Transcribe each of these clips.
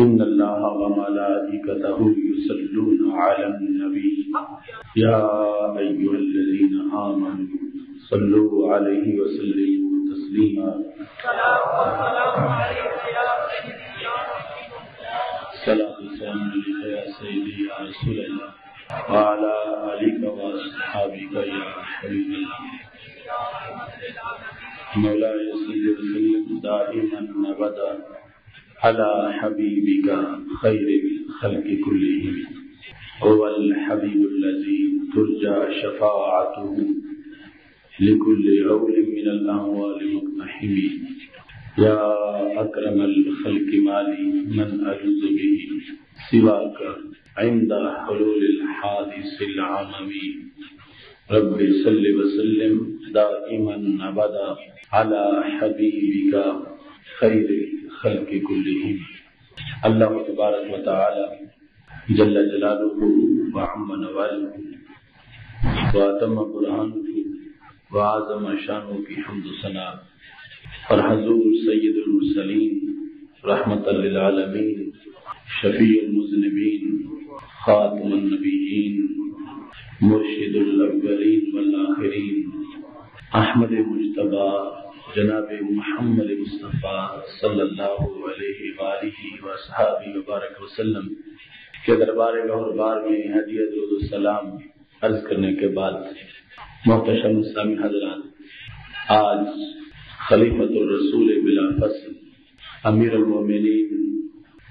إن الله وملائكته يصلون على النبي. يا أيها الذين آمنوا صلوا عليه وسلموا تسليما. صلاة والسلام عليك يا سيدي يا رسول الله. وعلى آلك وأصحابك يا حبيب الله. مولاي صل وسلم دائما أبدا. على حبيبك خير الخلق كلهم. هو الحبيب الذي ترجى شفاعته لكل عول من الأموال مقتحم. يا أكرم الخلق مالي من أجز به. سواك عند حلول الحادث العممي رب صل وسلم دائما أبدا على حبيبك خير الخلق كلهم الله تبارك وتعالى جل جلاله وعم نواله واتم برهانه وعظم شانه کی حمد و ثنا۔ اور حضور سید المرسلین رحمت للعالمین، شفیع المذنبین، خاتم النبیین، مرشد الاولین والآخرین، احمد مجتبہ جناب محمد مصطفیٰ صلی اللہ علیہ وآلہ وصحابہ وبارک وسلم کے دربار بار میں حدیت السلام عرض کرنے کے بعد محتشم اسلامی حضرات، آج خلیفۃ الرسول بلا فصل، امیر المومنین،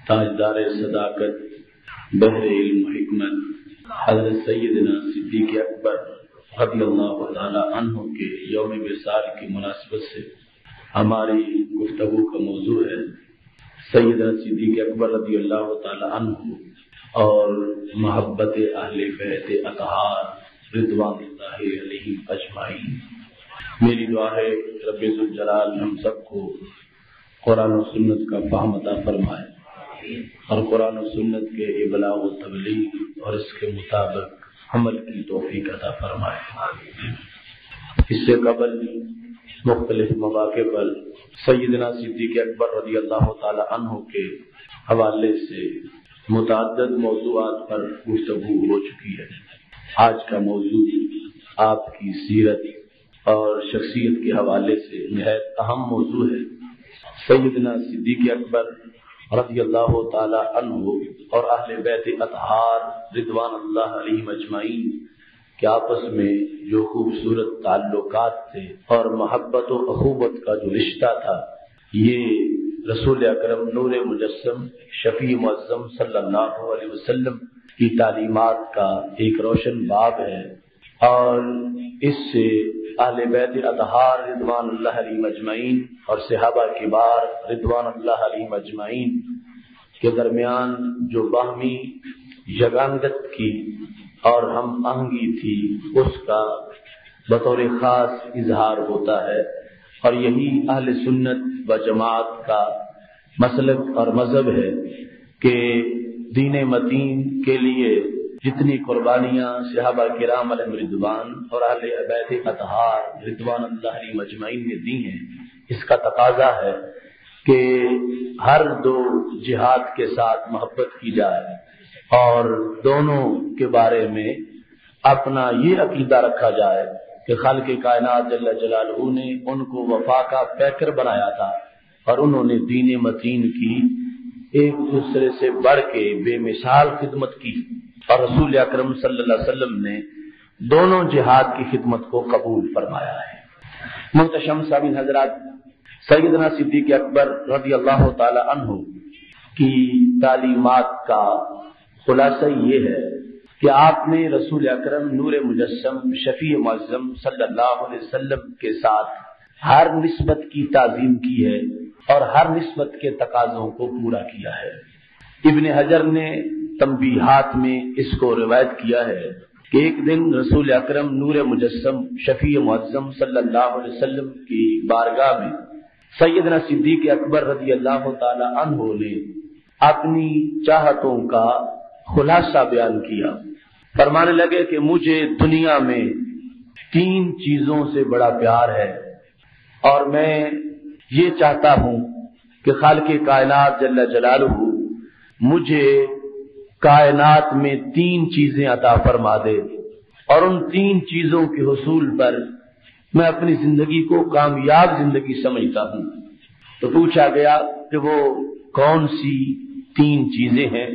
تاجدار صداقت، بحر علم و حکمت، حضرت سیدنا صدیق اکبر رضی اللہ تعالی عنہ کے یوم بسال کی مناسبت سے ہماری گفتگو کا موضوع ہے۔ سیدنا صدیق اکبر رضی اللہ تعالی عنہ اور محبت اہل بیت اطہار رضوان اللہ علیہ اجمعین۔ میری دعا ہے رب الجلال ہم سب کو قرآن و سنت کا فہم عطا فرمائے اور قرآن و سنت کے ابلاغ و تبلیغ اور اس کے مطابق عمل کی توفیق عطا فرمائے۔ اس سے قبل مختلف مواقع پر سیدنا صدیق اکبر رضی اللہ تعالی عنہ کے حوالے سے متعدد موضوعات پر گفتگو ہو چکی ہے۔ آج کا موضوع آپ کی سیرت اور شخصیت کے حوالے سے نہایت اہم موضوع ہے۔ سیدنا صدیق اکبر رضی اللہ تعالی عنہ اور اہل بیت اطہار رضوان اللہ علیہ مجمعین کے آپس میں جو خوبصورت تعلقات تھے اور محبت و اخوبت کا جو رشتہ تھا، یہ رسول اکرم نور مجسم شفیع معظم صلی اللہ علیہ وسلم کی تعلیمات کا ایک روشن باب ہے اور اس سے اہل بیت اطہار رضوان اللہ علیہ مجمعین اور صحابہ کبار رضوان اللہ علیہ مجمعین کے درمیان جو باہمی یگانگت کی اور ہم آہنگی تھی، اس کا بطور خاص اظہار ہوتا ہے۔ اور یہی اہل سنت و جماعت کا مسلک اور مذہب ہے کہ دین متین کے لیے جتنی قربانیاں صحابہ کرام علیہ رضوان اور اہل عبید اطہار رضوان اللہ علیہ مجمعین نے دی ہیں، اس کا تقاضا ہے کہ ہر دو جہاد کے ساتھ محبت کی جائے اور دونوں کے بارے میں اپنا یہ عقیدہ رکھا جائے کہ خالق کائنات جل جلالہ نے ان کو وفا کا پیکر بنایا تھا اور انہوں نے دین متین کی ایک دوسرے سے بڑھ کے بے مثال خدمت کی۔ اور رسول اکرم صلی اللہ علیہ وسلم نے دونوں جہاد کی خدمت کو قبول فرمایا ہے۔ محتشم صابن حضرات، سیدنا صدیق اکبر رضی اللہ تعالی عنہ کی تعلیمات کا خلاصہ یہ ہے کہ آپ نے رسول اکرم نور مجسم شفیع معظم صلی اللہ علیہ وسلم کے ساتھ ہر نسبت کی تعظیم کی ہے اور ہر نسبت کے تقاضوں کو پورا کیا ہے۔ ابن حجر نے تنبیہات میں اس کو روایت کیا ہے کہ ایک دن رسول اکرم نور مجسم، شفیع معظم صلی اللہ علیہ وسلم کی بارگاہ میں سیدنا صدیق اکبر رضی اللہ تعالی عنہ نے اپنی چاہتوں کا خلاصہ بیان کیا۔ فرمانے لگے کہ مجھے دنیا میں تین چیزوں سے بڑا پیار ہے اور میں یہ چاہتا ہوں کہ خالق کائنات جل جلالہ مجھے کائنات میں تین چیزیں عطا فرما دے۔ اور ان تین چیزوں کے حصول پر میں اپنی زندگی کو کامیاب زندگی سمجھتا ہوں۔ تو پوچھا گیا کہ وہ کون سی تین چیزیں ہیں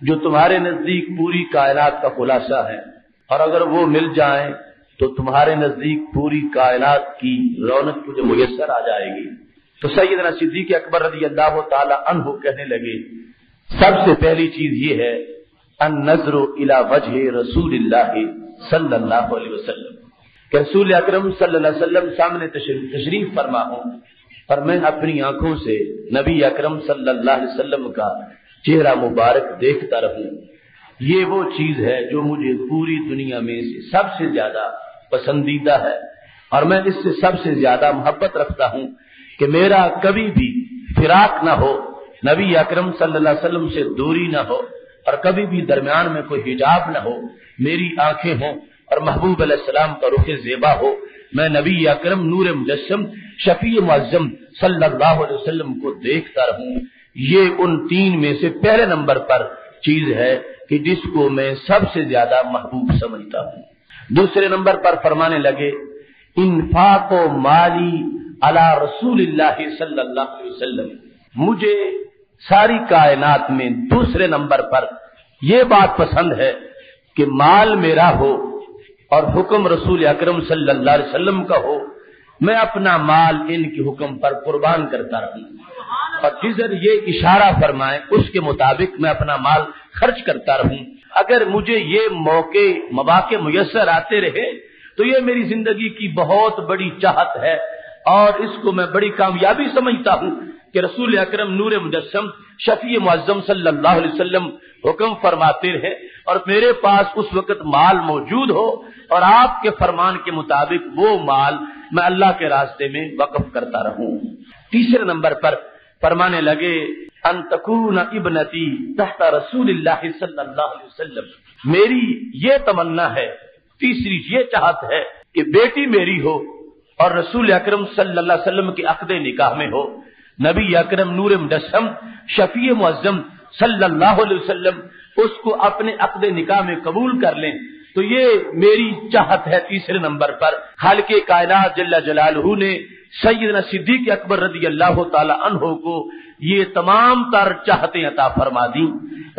جو تمہارے نزدیک پوری کائنات کا خلاصہ ہے۔ اور اگر وہ مل جائیں تو تمہارے نزدیک پوری کائنات کی رونق جو میسر آ جائے گی۔ تو سیدنا صدیق اکبر رضی اللہ تعالی عنہ کہنے لگے سب سے پہلی چیز یہ ہے ان نظر الى وجہ رسول اللہ صلی اللہ علیہ وسلم۔ کہ رسول اکرم صلی اللہ علیہ وسلم سامنے تشریف فرما ہوں اور میں اپنی آنکھوں سے نبی اکرم صلی اللہ علیہ وسلم کا چہرہ مبارک دیکھتا رہوں۔ یہ وہ چیز ہے جو مجھے پوری دنیا میں سے سب سے زیادہ پسندیدہ ہے۔ اور میں اس سے سب سے زیادہ محبت رکھتا ہوں کہ میرا کبھی بھی فراق نہ ہو۔ نبی اکرم صلی اللہ علیہ وسلم سے دوری نہ ہو اور کبھی بھی درمیان میں کوئی حجاب نہ ہو، میری آنکھیں ہوں اور محبوب علیہ السلام کا رخ زیبا ہو، میں نبی اکرم نور مجسم، شفیع معظم صلی اللہ علیہ وسلم کو دیکھتا رہوں۔ یہ ان تین میں سے پہلے نمبر پر چیز ہے کہ جس کو میں سب سے زیادہ محبوب سمجھتا ہوں۔ دوسرے نمبر پر فرمانے لگے، انفاق و مالی اللہ رسول اللہ صلی اللہ علیہ وسلم۔ مجھے ساری کائنات میں دوسرے نمبر پر یہ بات پسند ہے کہ مال میرا ہو اور حکم رسول اکرم صلی اللہ علیہ وسلم کا ہو، میں اپنا مال ان کے حکم پر قربان کرتا رہوں۔ اور جزر یہ اشارہ فرمائے، اس کے مطابق میں اپنا مال خرچ کرتا رہوں۔ اگر مجھے یہ موقع، مواقع میسر آتے رہے، تو یہ میری زندگی کی بہت بڑی چاہت ہے اور اس کو میں بڑی کامیابی سمجھتا ہوں۔ کہ رسول اکرم نور مجسم شفیع معظم صلی اللہ علیہ وسلم حکم فرماتے رہے اور میرے پاس اس وقت مال موجود ہو اور آپ کے فرمان کے مطابق وہ مال میں اللہ کے راستے میں وقف کرتا رہوں۔ تیسرے نمبر پر فرمانے لگے انتقون ابنتی تحت رسول اللہ صلی اللہ علیہ وسلم۔ میری یہ تمنا ہے، تیسری یہ چاہت ہے کہ بیٹی میری ہو اور رسول اکرم صلی اللہ علیہ وسلم کے عقد نکاح میں ہو۔ نبی اکرم نور مجسم، شفیع معظم صلی اللہ علیہ وسلم، اس کو اپنے عقد نکاح میں قبول کر لیں۔ تو یہ میری چاہت ہے تیسرے نمبر پر۔ خالق کائنات جل جلالہ نے سیدنا صدیق اکبر رضی اللہ تعالی عنہ کو یہ تمام تر چاہتے عطا فرما دی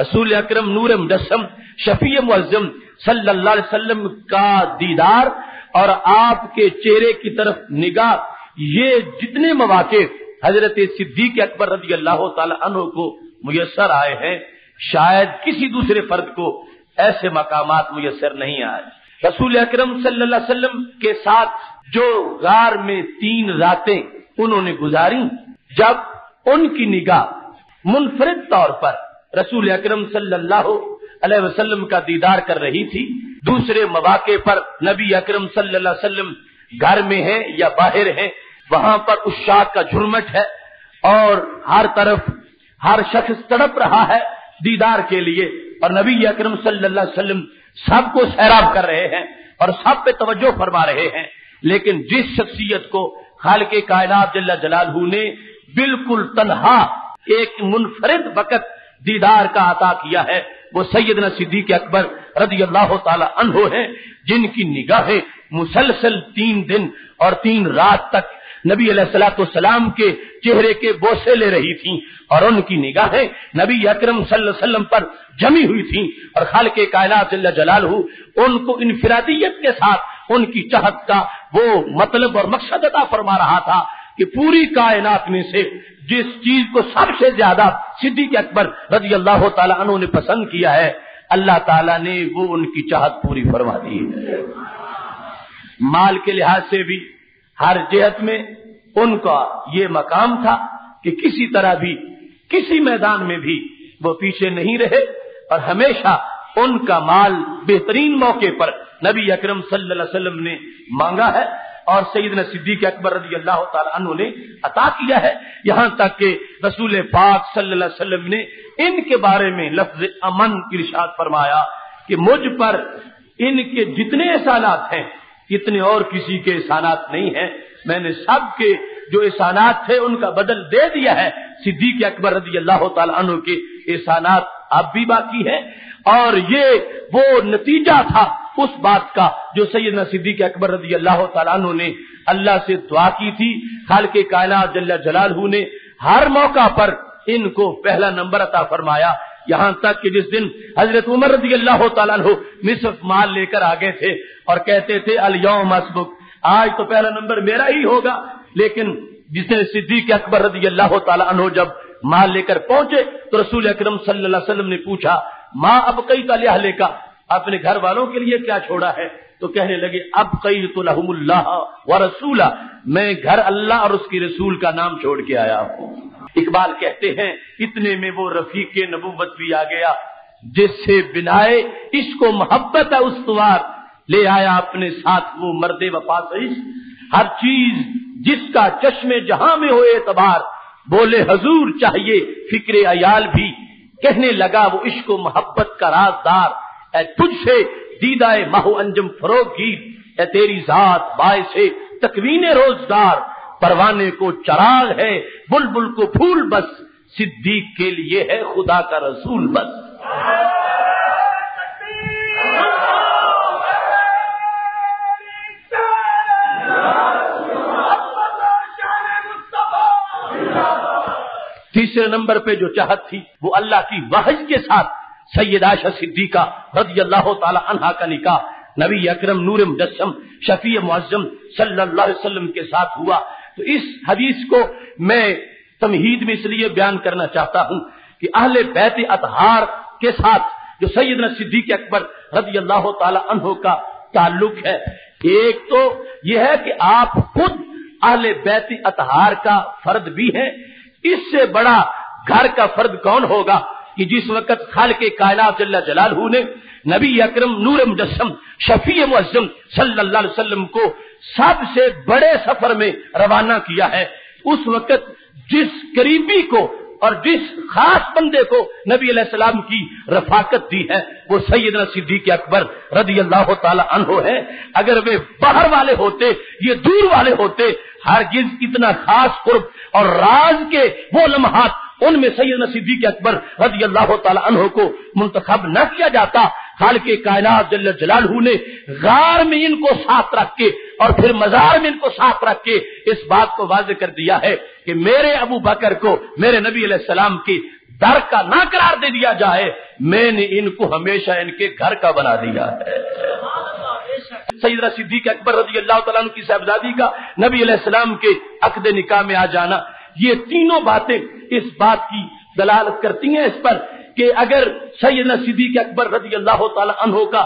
رسول اکرم نور مجسم، شفیع معظم صلی اللہ علیہ وسلم کا دیدار اور آپ کے چہرے کی طرف نگاہ، یہ جتنے مواقع حضرت صدیق اکبر رضی اللہ تعالی عنہ کو میسر آئے ہیں۔ شاید کسی دوسرے فرد کو ایسے مقامات میسر نہیں آئے۔ رسول اکرم صلی اللہ علیہ وسلم کے ساتھ جو غار میں تین راتیں انہوں نے گزاری، جب ان کی نگاہ منفرد طور پر رسول اکرم صلی اللہ علیہ وسلم کا دیدار کر رہی تھی، دوسرے مواقع پر نبی اکرم صلی اللہ علیہ وسلم گھر میں ہیں یا باہر ہیں وہاں پر اس شاخ کا جھرمٹ ہے اور ہر طرف ہر شخص تڑپ رہا ہے دیدار کے لیے اور نبی اکرم صلی اللہ علیہ وسلم سب کو سیراب کر رہے ہیں اور سب پہ توجہ فرما رہے ہیں۔ لیکن جس شخصیت کو خالق کائنات جل جلالہ نے بالکل تنہا ایک منفرد وقت دیدار کا عطا کیا ہے، وہ سیدنا صدیق اکبر رضی اللہ تعالی عنہ ہیں، جن کی نگاہیں مسلسل تین دن اور تین رات تک نبی علیہ السلاۃ السلام کے چہرے کے بوسے لے رہی تھیں اور ان کی نگاہیں نبی اکرم صلی اللہ علیہ وسلم پر جمی ہوئی تھیں اور خال کے کائنات جلال ان کو انفرادیت کے ساتھ ان کی چہت کا وہ مطلب اور مقصد عطا فرما رہا تھا کہ پوری کائنات میں سے جس چیز کو سب سے زیادہ صدیق اکبر رضی اللہ تعالیٰ عنہ نے پسند کیا ہے، اللہ تعالیٰ نے وہ ان کی چاہت پوری فرما دی۔ ہے مال کے لحاظ سے بھی ہر جہت میں ان کا یہ مقام تھا کہ کسی طرح بھی، کسی میدان میں بھی وہ پیچھے نہیں رہے اور ہمیشہ ان کا مال بہترین موقع پر نبی اکرم صلی اللہ علیہ وسلم نے مانگا ہے اور سیدنا صدیق اکبر رضی اللہ تعالی عنہ نے عطا کیا ہے۔ یہاں تک کہ رسول پاک صلی اللہ علیہ وسلم نے ان کے بارے میں لفظ امن کی رشاد فرمایا کہ مجھ پر ان کے جتنے احسانات ہیں اتنے اور کسی کے احسانات نہیں ہیں۔ میں نے سب کے جو احسانات تھے ان کا بدل دے دیا ہے۔ صدیق اکبر رضی اللہ تعالیٰ عنہ کے احسانات اب بھی باقی ہیں۔ اور یہ وہ نتیجہ تھا اس بات کا جو سیدنا صدیق اکبر رضی اللہ تعالیٰ عنہ نے اللہ سے دعا کی تھی۔ خال کے کائنات جل جلال نے ہر موقع پر ان کو پہلا نمبر عطا فرمایا۔ یہاں تک کہ جس دن حضرت عمر رضی اللہ تعالیٰ عنہ مال لے کر آگے تھے اور کہتے تھے الوم اسبک. آج تو پہلا نمبر میرا ہی ہوگا۔ لیکن جس نے صدیق اکبر رضی اللہ تعالیٰ عنہ جب مال لے کر پہنچے تو رسول اکرم صلی اللہ علیہ وسلم نے پوچھا ماں اب کئی کا لے کا اپنے گھر والوں کے لیے کیا چھوڑا ہے؟ تو کہنے لگے، اب کئی تو لحم اللہ و رسول میں گھر اللہ اور اس کی رسول کا نام چھوڑ کے آیا ہوں۔ اقبال کہتے ہیں، اتنے میں وہ رفیق نبوت بھی آ گیا، جس سے بنا اس کو محبت ہے استوار لے آیا اپنے ساتھ وہ مرد وفا ہر چیز جس کا چشمے جہاں میں ہو اعتبار، بولے حضور چاہیے، فکر عیال بھی۔ کہنے لگا وہ عشق و محبت کا رازدار، اے تجھ سے دیدہ ماہو انجم فروغ کی۔ اے تیری ذات باعث تکوین روزگار۔ پروانے کو چراغ ہے، بلبل کو پھول بس۔ صدیق کے لیے ہے خدا کا رسول بس۔ تیسرے نمبر پہ جو چاہت تھی، وہ اللہ کی واحد کے ساتھ۔ سید عائشہ صدیقہ رضی اللہ تعالی عنہا کا نکاح نبی اکرم نور مجسم شفیع معظم صلی اللہ علیہ وسلم کے ساتھ ہوا۔ تو اس حدیث کو میں تمہید میں اس لیے بیان کرنا چاہتا ہوں کہ اہل بیت اطہار کے ساتھ جو سیدنا صدیق اکبر رضی اللہ تعالی عنہ کا تعلق ہے، ایک تو یہ ہے کہ آپ خود اہل بیت اطہار کا فرد بھی ہیں۔ اس سے بڑا گھر کا فرد کون ہوگا؟ کہ جس وقت خال کے کائنات جل جلال نے نبی اکرم نور مجسم، شفیع معظم صلی اللہ علیہ وسلم کو سب سے بڑے سفر میں روانہ کیا ہے، اس وقت جس قریبی کو اور جس خاص بندے کو نبی علیہ السلام کی رفاقت دی ہے، وہ سیدنا صدیق اکبر رضی اللہ تعالی عنہ ہے۔ اگر وہ باہر والے ہوتے، یہ دور والے ہوتے ہر اتنا خاص قرب اور راز کے وہ لمحات ان میں سیدنا صدیق اکبر رضی اللہ تعالی عنہ کو منتخب نہ کیا جاتا۔ خال کے کائنات جل جلال نے غار میں ان کو ساتھ رکھ کے اور پھر مزار میں ان کو ساتھ رکھ کے اس بات کو واضح کر دیا ہے کہ میرے ابو بکر کو میرے نبی علیہ السلام کی در کا نہ قرار دے دیا جائے۔ میں نے ان کو ہمیشہ ان کے گھر کا بنا دیا ہے۔ سیدنا صدیق اکبر رضی اللہ تعالیٰ کی صاحبزادی کا نبی علیہ السلام کے عقد نکاح میں آ جانا۔ یہ تینوں باتیں اس بات کی دلالت کرتی ہیں اس پر کہ اگر سیدنا صدیق اکبر رضی اللہ تعالی عنہ کا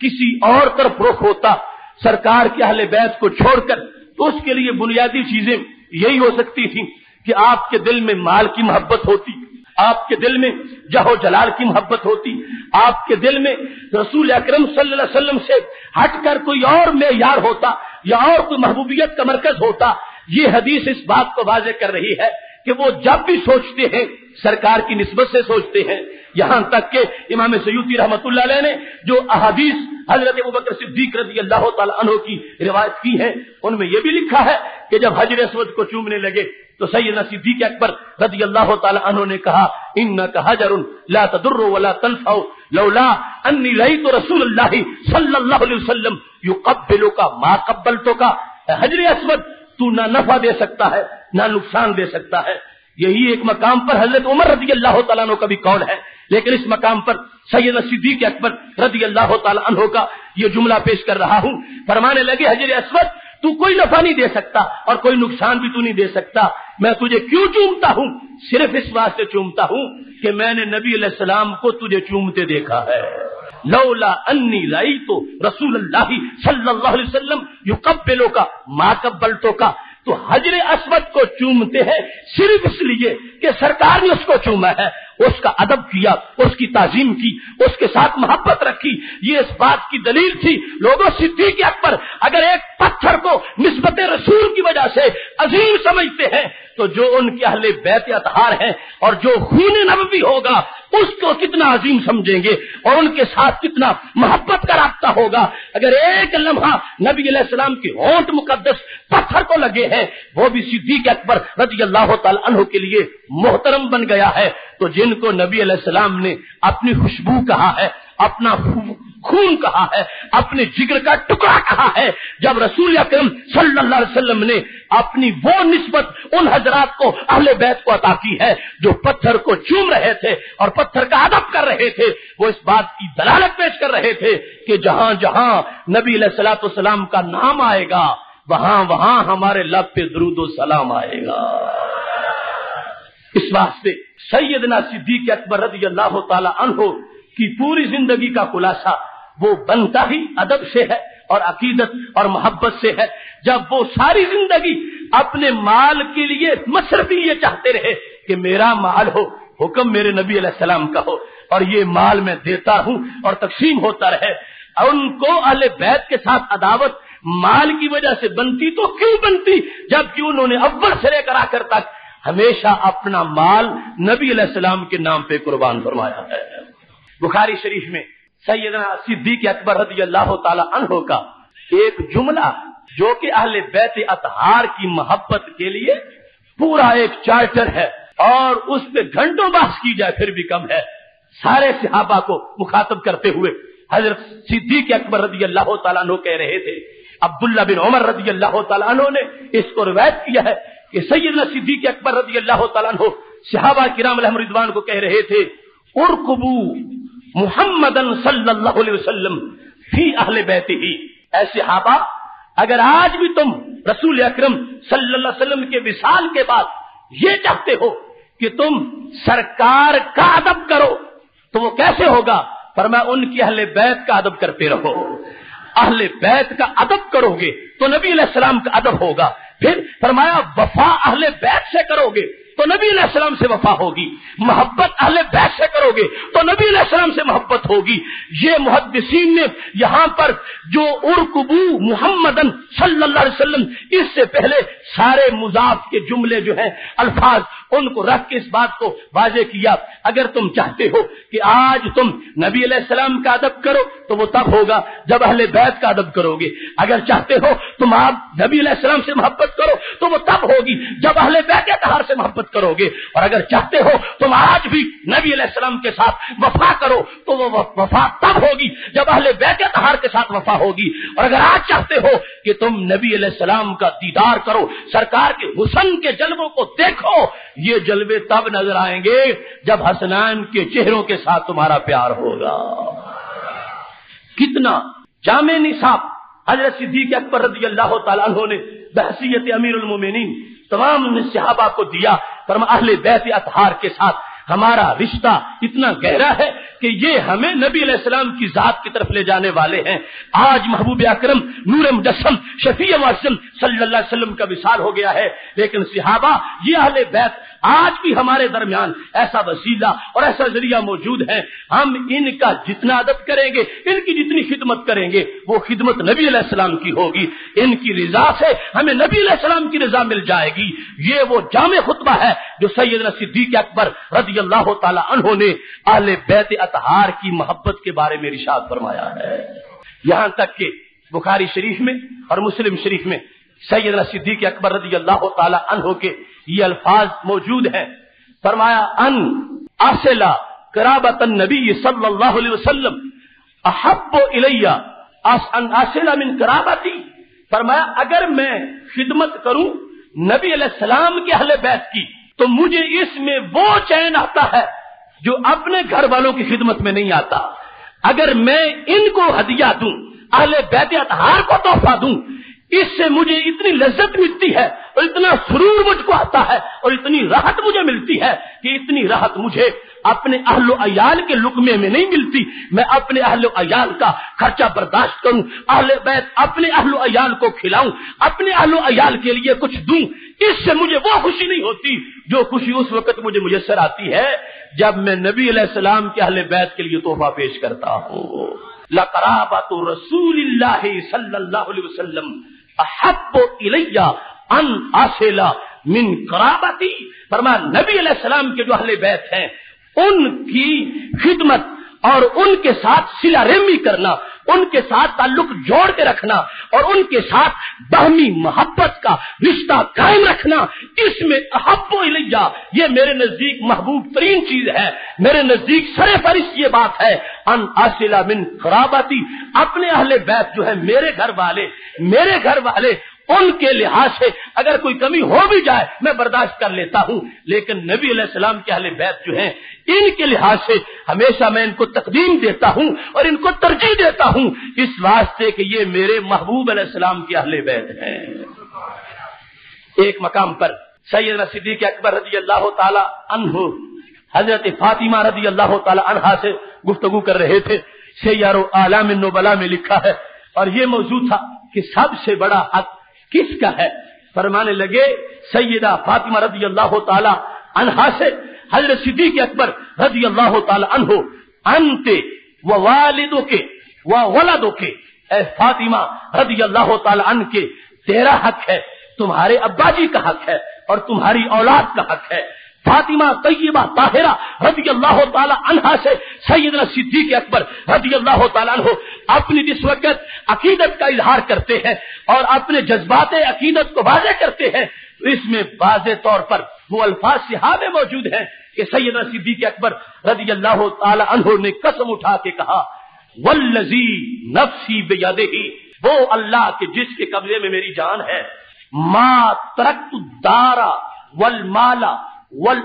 کسی اور طرف رخ ہوتا، سرکار کے اہل بیت کو چھوڑ کر، تو اس کے لیے بنیادی چیزیں یہی ہو سکتی تھیں کہ آپ کے دل میں مال کی محبت ہوتی، آپ کے دل میں جہو جلال کی محبت ہوتی، آپ کے دل میں رسول اکرم صلی اللہ علیہ وسلم سے ہٹ کر کوئی اور معیار ہوتا یا اور کوئی محبوبیت کا مرکز ہوتا یہ حدیث اس بات کو واضح کر رہی ہے کہ وہ جب بھی سوچتے ہیں، سرکار کی نسبت سے سوچتے ہیں۔ یہاں تک کہ امام سیوتی رحمت اللہ علیہ نے جو احادیث حضرت بکر صدیق رضی اللہ تعالی عنہ کی روایت کی ہے ان میں یہ بھی لکھا ہے کہ جب حجر اسود کو چومنے لگے تو سیدنا صدیق اکبر رضی اللہ تعالی عنہ نے کہا ان کا حجر لا تدر ولا تنفع، لولا انی رأیت رسول اللہ صلی اللہ علیہ وسلم یقبلو کا ما قبلتو کا حجر اسود تو نہ نفع دے سکتا ہے، نہ نقصان دے سکتا ہے۔ یہی ایک مقام پر حضرت عمر رضی اللہ تعالیٰ عنہ کا بھی قول ہے۔ لیکن اس مقام پر سید صدیق اکبر رضی اللہ تعالیٰ عنہ کا یہ جملہ پیش کر رہا ہوں۔ فرمانے لگے حضر اسود، تو کوئی نفع نہیں دے سکتا اور کوئی نقصان بھی تو نہیں دے سکتا۔ میں تجھے کیوں چومتا ہوں؟ صرف اس واسطے چومتا ہوں کہ میں نے نبی علیہ السلام کو تجھے چومتے دیکھا ہے۔ لولا انی لائی تو رسول اللہ صلی اللہ علیہ وسلم یو کب کا ماں کبلٹوں کا تو حجر اسود کو چومتے ہیں صرف اس لیے کہ سرکار نے اس کو چوما ہے۔ اس کا ادب کیا، اس کی تعظیم کی، اس کے ساتھ محبت رکھی۔ یہ اس بات کی دلیل تھی۔ لوگوں صدیق اکبر، اگر ایک پتھر کو نسبت رسول کی وجہ سے عظیم سمجھتے ہیں، تو جو ان کے اہل بیت اتہار ہیں اور جو خون نبوی ہوگا، اس کو کتنا عظیم سمجھیں گے اور ان کے ساتھ کتنا محبت کا رابطہ ہوگا۔ اگر ایک لمحہ نبی علیہ السلام کی ہونٹ مقدس پتھر کو لگے ہیں، وہ بھی صدیق اکبر رضی اللہ تعالی عنہ کے لیے محترم بن گیا ہے۔ تو جن کو نبی علیہ السلام نے اپنی خوشبو کہا ہے، اپنا خون کہا ہے، اپنے جگر کا ٹکڑا کہا ہے، جب رسول اکرم صلی اللہ علیہ وسلم نے اپنی وہ نسبت ان حضرات کو، اہل بیت کو عطا کی ہے، جو پتھر کو چوم رہے تھے اور پتھر کا ادب کر رہے تھے، وہ اس بات کی دلالت پیش کر رہے تھے کہ جہاں جہاں نبی علیہ السلاۃ والسلام کا نام آئے گا، وہاں وہاں ہمارے لب پہ درود و سلام آئے گا۔ اس واسطے سیدنا صدیق اکبر رضی اللہ تعالی عنہ کی پوری زندگی کا خلاصہ وہ بنتا ہی ادب سے ہے اور عقیدت اور محبت سے ہے۔ جب وہ ساری زندگی اپنے مال کے لیے مصرفی یہ چاہتے رہے کہ میرا مال ہو، حکم میرے نبی علیہ السلام کا ہو اور یہ مال میں دیتا ہوں اور تقسیم ہوتا رہے۔ ان کو اہل بیت کے ساتھ عداوت مال کی وجہ سے بنتی تو کیوں بنتی؟ جبکہ انہوں نے اول سے لے کر آ کر تک ہمیشہ اپنا مال نبی علیہ السلام کے نام پہ قربان فرمایا ہے۔ بخاری شریف میں سیدنا صدیق اکبر رضی اللہ تعالی عنہ کا ایک جملہ جو کہ اہل بیت اطہار کی محبت کے لیے پورا ایک چارٹر ہے اور اس پہ گھنٹوں بحث کی جائے پھر بھی کم ہے۔ سارے صحابہ کو مخاطب کرتے ہوئے حضرت صدیق اکبر رضی اللہ تعالیٰ عنہ کہہ رہے تھے، عبداللہ بن عمر رضی اللہ تعالیٰ عنہ نے اس کو روایت کیا ہے کہ سیدنا صدیق اکبر رضی اللہ تعالیٰ عنہ صحابہ کرام الحم رضوان کو کہہ رہے تھے، ارکبو محمد صلی اللہ علیہ وسلم فی اہل بیت ہی ایسے صحابہ، اگر آج بھی تم رسول اکرم صلی اللہ علیہ وسلم کے وصال کے بعد یہ چاہتے ہو کہ تم سرکار کا ادب کرو، تو وہ کیسے ہوگا؟ پر میں ان کی اہل بیت کا ادب کرتے رہو۔ اہل بیت کا ادب کرو گے تو نبی علیہ السلام کا ادب ہوگا۔ پھر فرمایا، وفا اہل بیت سے کرو گے تو نبی علیہ السلام سے وفا ہوگی۔ محبت اہل بیت سے کرو گے تو نبی علیہ السلام سے محبت ہوگی۔ یہ محدثین نے یہاں پر جو ارکبو محمد صلی اللہ علیہ وسلم اس سے پہلے سارے مضاف کے جملے جو ہیں، الفاظ، ان کو رکھ کے اس بات کو واضح کیا۔ اگر تم چاہتے ہو کہ آج تم نبی علیہ السلام کا ادب کرو، تو وہ تب ہوگا جب اہل بیت کا ادب کرو گے۔ اگر چاہتے ہو تم آپ نبی علیہ السلام سے محبت کرو، تو وہ تب ہوگی جب اہل بیت تہار سے محبت کرو گے۔ اور اگر چاہتے ہو تم آج بھی نبی علیہ السلام کے ساتھ وفا کرو، تو وہ وفا تب ہوگی جب اہل بیت تہار کے ساتھ وفا ہوگی۔ اور اگر آج چاہتے ہو کہ تم نبی علیہ السلام کا دیدار کرو سرکار کے حسن کے جلووں کو دیکھو، یہ جلوے تب نظر آئیں گے جب حسنان کے چہروں کے ساتھ تمہارا پیار ہوگا۔ کتنا جامع نصاب حضرت صدیق اکبر رضی اللہ تعالیٰ عنہ نے بحثیت امیر المومنین تمام صحابہ کو دیا، فرما اہل بیت اطہار کے ساتھ ہمارا رشتہ اتنا گہرا ہے کہ یہ ہمیں نبی علیہ السلام کی ذات کی طرف لے جانے والے ہیں۔ آج محبوب اکرم، نور مجسم، شفیع معصم صلی اللہ علیہ وسلم کا وصال ہو گیا ہے۔ لیکن صحابہ، یہ اہل بیت آج بھی ہمارے درمیان ایسا وسیلہ اور ایسا ذریعہ موجود ہے۔ ہم ان کا جتنا ادب کریں گے، ان کی جتنی خدمت کریں گے، وہ خدمت نبی علیہ السلام کی ہوگی۔ ان کی رضا سے ہمیں نبی علیہ السلام کی رضا مل جائے گی۔ یہ وہ جامع خطبہ ہے جو سیدنا صدیق اکبر رضی اللہ تعالی عنہ نے اہل بیت اطہار کی محبت کے بارے میں رشاد فرمایا ہے۔ یہاں تک کہ بخاری شریف میں اور مسلم شریف میں سیدنا صدیق اکبر رضی اللہ تعالی عنہ کے یہ الفاظ موجود ہیں۔ فرمایا، ان اصلا کرابت نبی صلی اللہ علیہ وسلم، احب الیہ ان اصلا من کرابتی فرمایا، اگر میں خدمت کروں نبی علیہ السلام کے اہل بیت کی، تو مجھے اس میں وہ چین آتا ہے جو اپنے گھر والوں کی خدمت میں نہیں آتا۔ اگر میں ان کو ہدیہ دوں، اہل بیت اطہار کو تحفہ دوں اس سے مجھے اتنی لذت ملتی ہے اور اتنا سرور مجھ کو آتا ہے اور اتنی راحت مجھے ملتی ہے کہ اتنی راحت مجھے اپنے اہل و عیال کے لکمے میں نہیں ملتی۔ میں اپنے اہل و عیال کا خرچہ برداشت کروں، اہل بیت اپنے اہل و عیال کو کھلاؤں، اپنے اہل و عیال کے لیے کچھ دوں۔ اس سے مجھے وہ خوشی نہیں ہوتی جو خوشی اس وقت مجھے میسر آتی ہے جب میں نبی علیہ السلام کے اہل بیت کے لیے تحفہ پیش کرتا ہوں۔ لقرابت رسول اللہ صلی اللہ علیہ وسلم احب الیہ ان آسیلا من کرابتی فرما نبی علیہ السلام کے جو اہل بیت ہیں، ان کی خدمت اور ان کے ساتھ سلا ریمی کرنا، ان کے ساتھ تعلق جوڑ کے رکھنا، اور ان کے ساتھ بہمی محبت کا رشتہ قائم رکھنا۔ اس میں احب و لیا یہ میرے نزدیک محبوب ترین چیز ہے۔ میرے نزدیک سر فرش یہ بات ہے، ان من خراباتی، اپنے اہل بیت جو ہے میرے گھر والے، میرے گھر والے ان کے لحاظ سے اگر کوئی کمی ہو بھی جائے میں برداشت کر لیتا ہوں۔ لیکن نبی علیہ السلام کے اہل بیت جو ہیں، ان کے لحاظ سے ہمیشہ میں ان کو تقدیم دیتا ہوں اور ان کو ترجیح دیتا ہوں اس واسطے کہ یہ میرے محبوب علیہ السلام کے اہل بیت ہیں۔ ایک مقام پر سید صدیق اکبر رضی اللہ تعالی عنہ، حضرت فاطمہ رضی اللہ تعالی عنہا سے گفتگو کر رہے تھے۔ سیارو عالم نوبلا میں لکھا ہے، اور یہ موضوع تھا کہ سب سے بڑا حق کس کا ہے؟ فرمانے لگے، سیدہ فاطمہ رضی اللہ تعالی عنہا سے، حضرت صدیق اکبر رضی اللہ تعالی عنہ انتے و والدوں کے و ولدوں کے اے فاطمہ رضی اللہ تعالی عنہ کے، تیرا حق ہے، تمہارے ابا جی کا حق ہے اور تمہاری اولاد کا حق ہے۔ فاطمہ طیبہ طاہرہ رضی اللہ تعالی عنہا سے، سیدنا صدیق اکبر رضی اللہ تعالیٰ عنہ اپنی جس وقت عقیدت کا اظہار کرتے ہیں اور اپنے جذبات عقیدت کو واضح کرتے ہیں، تو اس میں واضح طور پر وہ الفاظ صحابے موجود ہیں کہ سیدنا صدیق اکبر رضی اللہ تعالی عنہ نے قسم اٹھا کے کہا ولزی نفسی بے وہ اللہ کے جس کے قبضے میں میری جان ہے، ما ترکت دارا ول مالا ول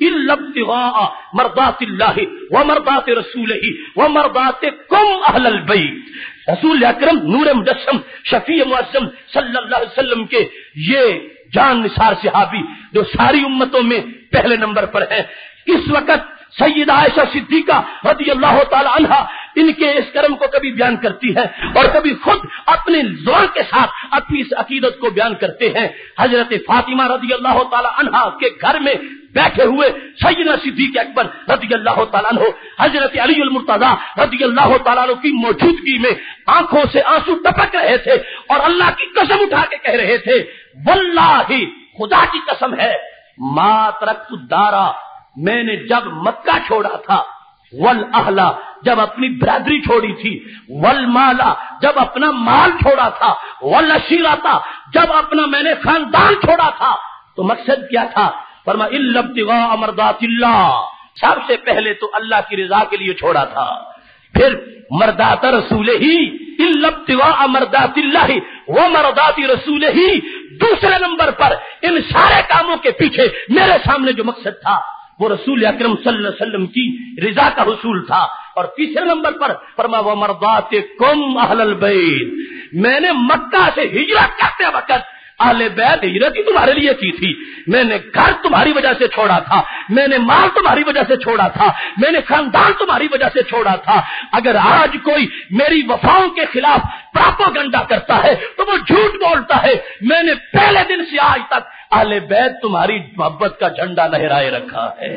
اہلا مردات اللہ و مردات رسول ہی و مردات کم اہل البیت رسول اکرم نور مجسم شفیع معظم صلی اللہ علیہ وسلم کے یہ جان نثار صحابی جو ساری امتوں میں پہلے نمبر پر ہیں. اس وقت سید عائشہ صدیقہ رضی اللہ تعالی عنہ ان کے اس کرم کو کبھی بیان کرتی ہے اور کبھی خود اپنے زور کے ساتھ اپنی اس عقیدت کو بیان کرتے ہیں۔ حضرت فاطمہ رضی اللہ تعالی عنہ کے گھر میں بیٹھے ہوئے سیدنا صدیق اکبر رضی اللہ تعالیٰ عنہ، حضرت علی المرتضی رضی اللہ تعالیٰ عنہ کی موجودگی میں آنکھوں سے آنسو ٹپک رہے تھے اور اللہ کی قسم اٹھا کے کہہ رہے تھے، واللہ، خدا کی قسم ہے ماترک دارا میں نے جب مکہ چھوڑا تھا ول اہلا جب اپنی برادری چھوڑی تھی ول مالا جب اپنا مال چھوڑا تھا ول اشیرا تھا جب اپنا میں نے خاندان چھوڑا تھا، تو مقصد کیا تھا؟ فرما امردات اللہ سب سے پہلے تو اللہ کی رضا کے لیے چھوڑا تھا، پھر مردات رسول ہی امردات اللہ وہ مرداتی رسول ہی دوسرے نمبر پر ان سارے کاموں کے پیچھے میرے سامنے جو مقصد تھا وہ رسول اکرم صلی اللہ علیہ وسلم کی رضا کا حصول تھا۔ اور تیسرے نمبر پر فرما وہ مردات کم اہل البید میں نے مکہ سے ہجرت کرتے وقت اہل بیت ہجرت ہی تمہارے لیے کی تھی۔ میں نے گھر تمہاری وجہ سے چھوڑا تھا۔ میں نے مال تمہاری وجہ سے چھوڑا تھا۔ میں نے خاندان تمہاری وجہ سے چھوڑا تھا۔ اگر آج کوئی میری وفاؤں کے خلاف پراپو گنڈا کرتا ہے تو وہ جھوٹ بولتا ہے۔ میں نے پہلے دن سے آج تک اہل بیت تمہاری محبت کا جھنڈا لہرائے رکھا ہے۔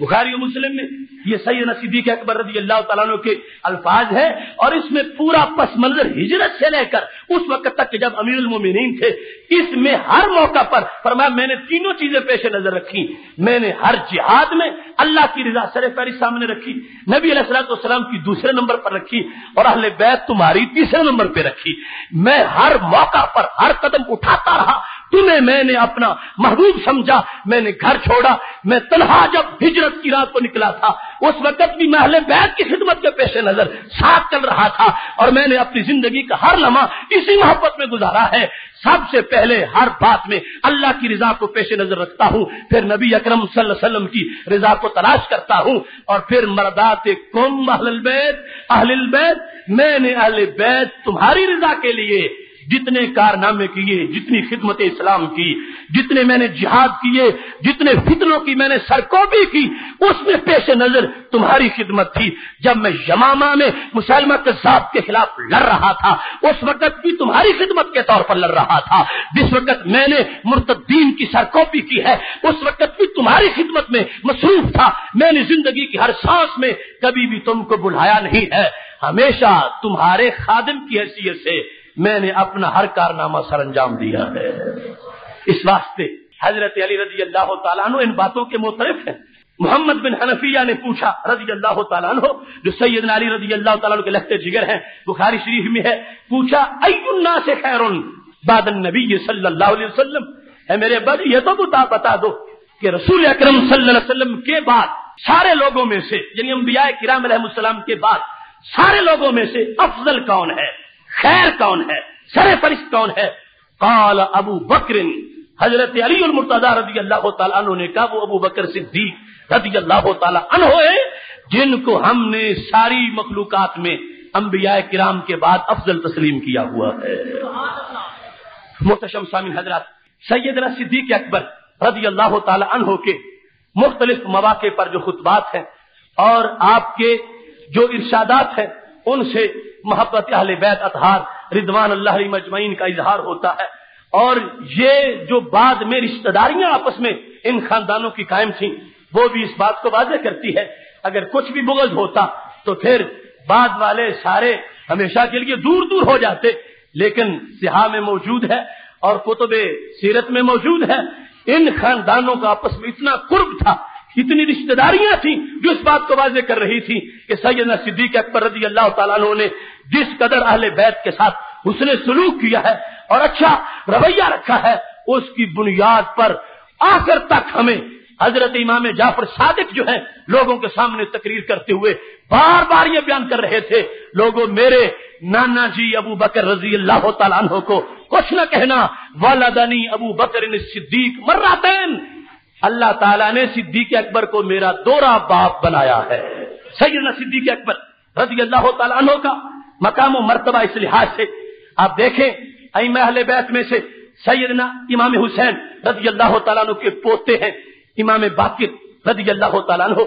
بخاری و مسلم میں یہ سید صدیق اکبر رضی اللہ تعالیٰ عنہ کے الفاظ ہے اور اس میں پورا پس منظر ہجرت سے لے کر اس وقت تک کہ جب امیر المومنین تھے، اس میں ہر موقع پر فرمایا میں نے تینوں چیزیں پیش نظر رکھی۔ میں نے ہر جہاد میں اللہ کی رضا سر پیری سامنے رکھی، نبی علیہ السلام والسلام کی دوسرے نمبر پر رکھی اور اہل بیت تمہاری تیسرے نمبر پہ رکھی۔ میں ہر موقع پر ہر قدم اٹھاتا رہا تمہیں میں نے اپنا محبوب سمجھا، میں نے گھر چھوڑا، میں تنہا جب ہجرت کی رات کو نکلا تھا، اس وقت بھی محل بیت کی خدمت کے پیش نظر ساتھ چل رہا تھا اور میں نے اپنی زندگی کا ہر لمحہ اسی محبت میں گزارا ہے۔ سب سے پہلے ہر بات میں اللہ کی رضا کو پیش نظر رکھتا ہوں، پھر نبی اکرم صلی اللہ علیہ وسلم کی رضا کو تلاش کرتا ہوں اور پھر مردات کم اہل البیت اہل البیت، میں نے اہل بیت تمہاری رضا کے لیے جتنے کارنامے کیے، جتنی خدمت اسلام کی، جتنے میں نے جہاد کیے، جتنے فتنوں کی میں نے سرکوبی کی، اس میں پیش نظر تمہاری خدمت تھی۔ جب میں یمامہ میں مسلمہ کذاب کے خلاف لڑ رہا تھا، اس وقت بھی تمہاری خدمت کے طور پر لڑ رہا تھا۔ جس وقت میں نے مرتدین کی سرکوبی کی ہے، اس وقت بھی تمہاری خدمت میں مصروف تھا۔ میں نے زندگی کی ہر سانس میں کبھی بھی تم کو بلایا نہیں ہے۔ ہمیشہ تمہارے خادم کی حیثیت سے میں نے اپنا ہر کارنامہ سر انجام دیا ہے۔ اس واسطے حضرت علی رضی اللہ تعالیٰ عنہ ان باتوں کے مترف ہیں۔ محمد بن حنفیہ نے پوچھا رضی اللہ تعالیٰ عنہ، جو سید علی رضی اللہ تعالیٰ عنہ کے لگتے جگر ہیں، بخاری شریف میں ہے، پوچھا اینا سے خیر؟ بعد النبی صلی اللہ علیہ وسلم، اے میرے بد، یہ تو بتا بتا دو کہ رسول اکرم صلی اللہ علیہ وسلم کے بعد سارے لوگوں میں سے یعنی انبیاء کرام علیہ السلام کے بعد سارے لوگوں میں سے افضل کون ہے؟ خیر کون ہے؟ سر فرشت کون ہے؟ قال ابو بکر، حضرت علی المرتضی رضی اللہ تعالیٰ عنہ نے کہا، وہ ابو بکر صدیق رضی اللہ تعالیٰ عنہ ہے، جن کو ہم نے ساری مخلوقات میں انبیاء کرام کے بعد افضل تسلیم کیا ہوا ہے۔ محتشم سامن حضرات، سیدنا صدیق اکبر رضی اللہ تعالی عنہ کے مختلف مواقع پر جو خطبات ہیں اور آپ کے جو ارشادات ہیں ان سے محبت اہل بیت اطہار ردوان اللہ مجمعین کا اظہار ہوتا ہے۔ اور یہ جو بعد میں رشتہ داریاں آپس میں ان خاندانوں کی قائم تھیں، وہ بھی اس بات کو واضح کرتی ہے۔ اگر کچھ بھی بغض ہوتا تو پھر بعد والے سارے ہمیشہ کے لیے دور دور ہو جاتے، لیکن سیاح میں موجود ہے اور کتب سیرت میں موجود ہے۔ ان خاندانوں کا آپس میں اتنا قرب تھا اتنی رشتہ داریاں تھیں جو اس بات کو واضح کر رہی تھی کہ سیدنا صدیق اکبر رضی اللہ تعالیٰ عنہ نے جس قدر اہل بیت کے ساتھ اس نے سلوک کیا ہے اور اچھا رویہ رکھا ہے، اس کی بنیاد پر آخر تک ہمیں حضرت امام جعفر صادق جو ہے لوگوں کے سامنے تقریر کرتے ہوئے بار بار یہ بیان کر رہے تھے، لوگوں میرے نانا جی ابو بکر رضی اللہ تعالیٰ عنہ کو کچھ نہ کہنا والدنی ابو بکر صدیق مراتین اللہ تعالیٰ نے صدیق اکبر کو میرا دورہ باپ بنایا ہے۔ سیدنا صدیق اکبر رضی اللہ تعالیٰ عنہ کا مقام و مرتبہ اس لحاظ سے آپ دیکھیں اہل بیت میں سے سیدنا امام حسین رضی اللہ تعالیٰ عنہ کے پوتے ہیں۔ امام باقر رضی اللہ تعالیٰ عنہ،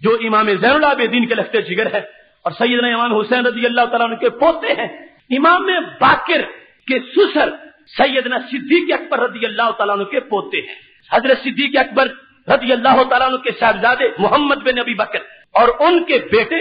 جو امام زین العابدین کے لفتے جگر ہے اور سیدنا امام حسین رضی اللہ تعالیٰ عنہ کے پوتے ہیں۔ امام باقر کے سسر سیدنا صدیق اکبر رضی اللہ تعالیٰ عنہ کے پوتے ہیں۔ حضرت صدیق اکبر رضی اللہ تعالیٰ عنہ کے صاحبزادے محمد بن نبی بکر اور ان کے بیٹے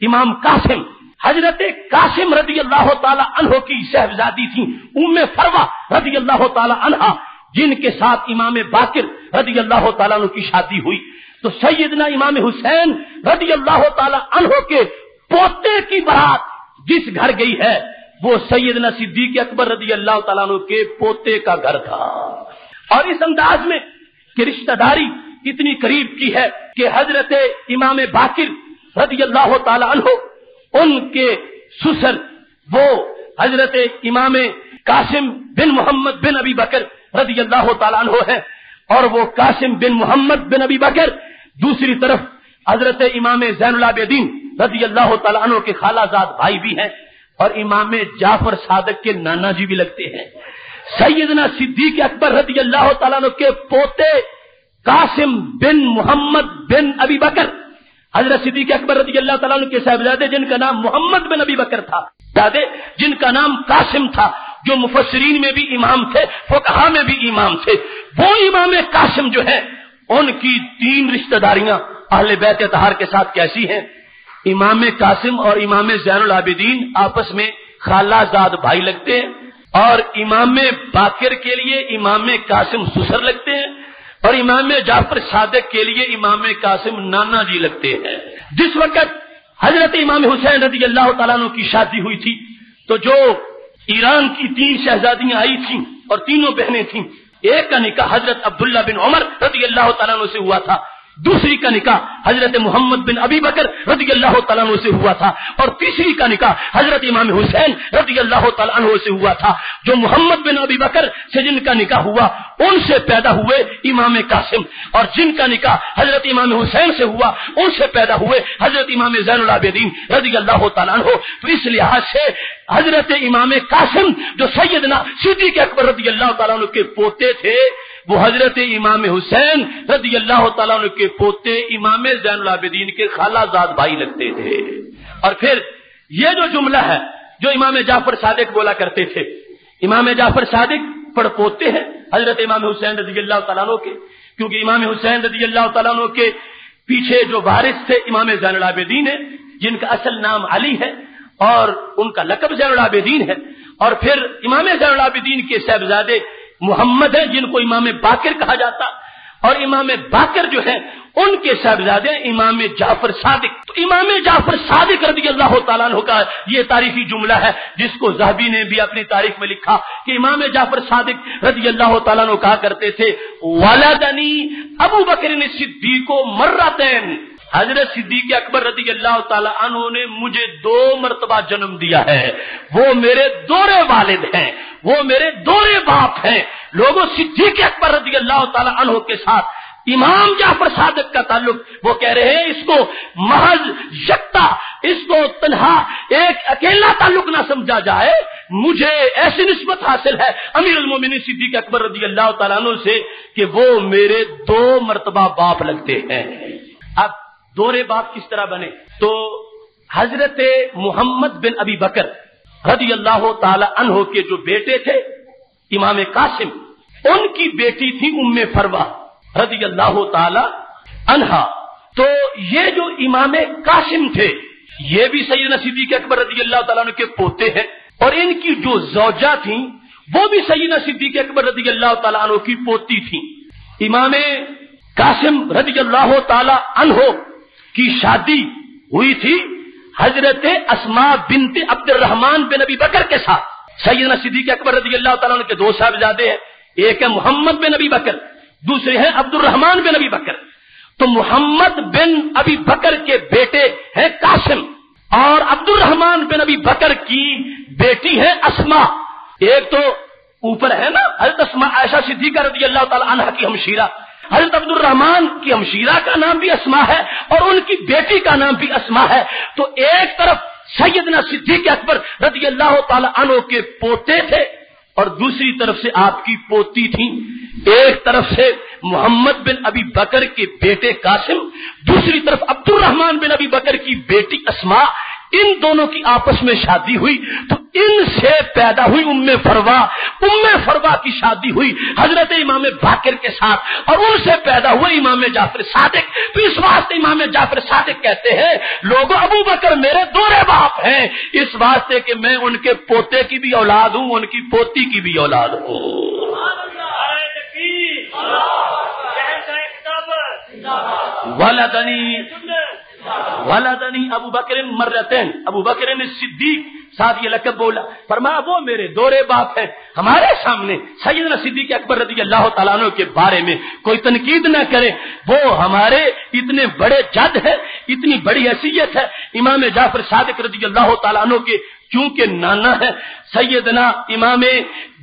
امام قاسم، حضرت قاسم رضی اللہ تعالی عنہ کی صاحبزادی تھی ام فروا رضی اللہ تعالی عنہ جن کے ساتھ امام باقر رضی اللہ تعالیٰ عنہ کی شادی ہوئی۔ تو سیدنا امام حسین رضی اللہ تعالی عنہ کے پوتے کی بات جس گھر گئی ہے، وہ سیدنا صدیق اکبر رضی اللہ تعالیٰ عنہ کے پوتے کا گھر تھا۔ اور اس انداز میں کہ رشتہ داری اتنی قریب کی ہے کہ حضرت امام باقر رضی اللہ تعالی عنہ، ان کے سسر، وہ حضرت امام قاسم بن محمد بن ابی بکر رضی اللہ تعالیٰ عنہ ہے اور وہ قاسم بن محمد بن ابی بکر دوسری طرف حضرت امام زین العابدین رضی اللہ تعالیٰ عنہ کے خالہ زاد بھائی بھی ہیں، اور امام جعفر صادق کے نانا جی بھی لگتے ہیں۔ سیدنا صدیق اکبر رضی اللہ تعالیٰ عنہ کے پوتے قاسم بن محمد بن ابی بکر۔ حضرت صدیق اکبر رضی اللہ تعالیٰ عنہ کے صاحبزادے جن کا نام محمد بن ابی بکر تھا۔ دادے، جن کا نام قاسم تھا، جو مفسرین میں بھی امام تھے فقہا میں بھی امام تھے۔ وہ امام قاسم جو ہے ان کی تین رشتہ داریاں اہل بیت تہار کے ساتھ کیسی ہیں؟ امام قاسم اور امام زین العابدین آپس میں خالہ زاد بھائی لگتے ہیں۔ اور امام باقر کے لیے امام قاسم سسر لگتے ہیں اور امام جعفر صادق کے لیے امام قاسم نانا جی لگتے ہیں۔ جس وقت حضرت امام حسین رضی اللہ تعالیٰ عنہ کی شادی ہوئی تھی، تو جو ایران کی تین شہزادیاں آئی تھیں اور تینوں بہنیں تھیں، ایک کا نکاح حضرت عبداللہ بن عمر رضی اللہ تعالیٰ عنہ سے ہوا تھا۔ دوسری کا نکاح حضرت محمد بن ابی بکر رضی اللہ تعالیٰ عنہ سے ہوا تھا اور تیسری کا نکاح حضرت امام حسین رضی اللہ تعالیٰ عنہ سے ہوا تھا جو محمد بن ابی بکر سے جن کا نکاح ہوا ان سے پیدا ہوئے امام قاسم اور جن کا نکاح حضرت امام حسین سے ہوا ان سے پیدا ہوئے حضرت امام زین العابدین رضی اللہ تعالیٰ عنہ۔ تو اس لحاظ سے حضرت امام قاسم جو سیدنا صدیق اکبر رضی اللہ تعالیٰ عنہ کے پوتے تھے وہ حضرت امام حسین رضی اللہ تعالیٰ عنہ کے پوتے امام زین العابدین کے خالہ زاد بھائی لگتے تھے۔ اور پھر یہ جو جملہ ہے جو امام جعفر صادق بولا کرتے تھے، امام جعفر صادق پڑھ پوتے ہیں حضرت امام حسین رضی اللہ تعالیٰ عنہ کے، کیونکہ امام حسین رضی اللہ تعالیٰ عنہ کے پیچھے جو وارث تھے امام زین العابدین ہے جن کا اصل نام علی ہے اور ان کا لقب زین العابدین ہے۔ اور پھر امام زین العابدین کے صاحبزادے محمد ہیں جن کو امام باقر کہا جاتا اور امام باقر جو ہے ان کے صاحبزادے امام جعفر صادق تو امام جعفر صادق رضی اللہ تعالیٰ عنہ کا یہ تاریخی جملہ ہے جس کو زہبی نے بھی اپنی تاریخ میں لکھا کہ امام جعفر صادق رضی اللہ تعالیٰ عنہ کہا کرتے تھے والدنی ابو بکر صدیق و مرتین. حضرت صدیق اکبر رضی اللہ تعالیٰ عنہ نے مجھے دو مرتبہ جنم دیا ہے۔ وہ میرے دورے والد ہیں۔ وہ میرے دورے باپ ہیں۔ لوگوں صدیق اکبر رضی اللہ تعالیٰ عنہ کے ساتھ امام جعفر صادق کا تعلق، وہ کہہ رہے ہیں، اس کو محض یکتا، اس کو تنہا، ایک اکیلا تعلق نہ سمجھا جائے۔ مجھے ایسی نسبت حاصل ہے امیر المومن صدیق اکبر رضی اللہ تعالیٰ عنہ سے کہ وہ میرے دو مرتبہ باپ لگتے ہیں۔ اب دورے باپ کس طرح بنے؟ تو حضرت محمد بن ابی بکر رضی اللہ تعالی عنہ کے جو بیٹے تھے، امام قاسم، ان کی بیٹی تھی ام فروا رضی اللہ تعالی عنہا۔ تو یہ جو امام قاسم تھے، یہ بھی سیدنا صدیق اکبر رضی اللہ تعالیٰ عنہ کے پوتے ہیں۔ اور ان کی جو زوجہ تھیں، وہ بھی سیدنا صدیق اکبر رضی اللہ تعالیٰ عنہ کی پوتی تھیں۔ امام قاسم رضی اللہ تعالی عنہ کی شادی ہوئی تھی حضرت اسما بنت عبد الرحمان بن نبی بکر کے ساتھ۔ سیدنا صدیق اکبر رضی اللہ تعالیٰ کے دو صاحبزادے ہیں۔ ایک ہے محمد بن نبی بکر، دوسرے ہیں عبد الرحمان بن نبی بکر۔ تو محمد بن ابی بکر کے بیٹے ہیں قاسم اور عبد الرحمان بن ابی بکر کی بیٹی ہے اسما ایک تو اوپر ہے نا، حضرت اسما عائشہ صدیقہ رضی اللہ تعالی عنہ کی ہمشیرہ۔ حضرت عبد الرحمان کی ہمشیرہ کا نام بھی اسما ہے اور ان کی بیٹی کا نام بھی اسما ہے۔ تو ایک طرف سیدنا صدیق اکبر رضی اللہ تعالی عنہ کے پوتے تھے اور دوسری طرف سے آپ کی پوتی تھی ایک طرف سے محمد بن ابی بکر کے بیٹے قاسم، دوسری طرف عبد الرحمان بن ابی بکر کی بیٹی اسما ان دونوں کی آپس میں شادی ہوئی۔ تو ان سے پیدا ہوئی ام فروا۔ ام فروا کی شادی ہوئی حضرت امام باقر کے ساتھ اور ان سے پیدا ہوئے امام جعفر صادق۔ تو اس واسطے امام جعفر صادق کہتے ہیں لوگ ابو بکر میرے دورے باپ ہیں۔ اس واسطے کہ میں ان کے پوتے کی بھی اولاد ہوں ان کی پوتی کی بھی اولاد ہوں۔ ولدنی ولدنی ابو بکر مرتین ابو بکر صدیق ساتھ یہ لقب بولا. فرمایا، وہ میرے دورے باپ ہیں. ہمارے سامنے سیدنا صدیق اکبر رضی اللہ تعالیٰ عنہ کے بارے میں کوئی تنقید نہ کرے. وہ ہمارے اتنے بڑے جد ہے اتنی بڑی حیثیت ہے. امام جعفر صادق رضی اللہ تعالیٰ عنہ کے کیونکہ نانا ہے سیدنا امام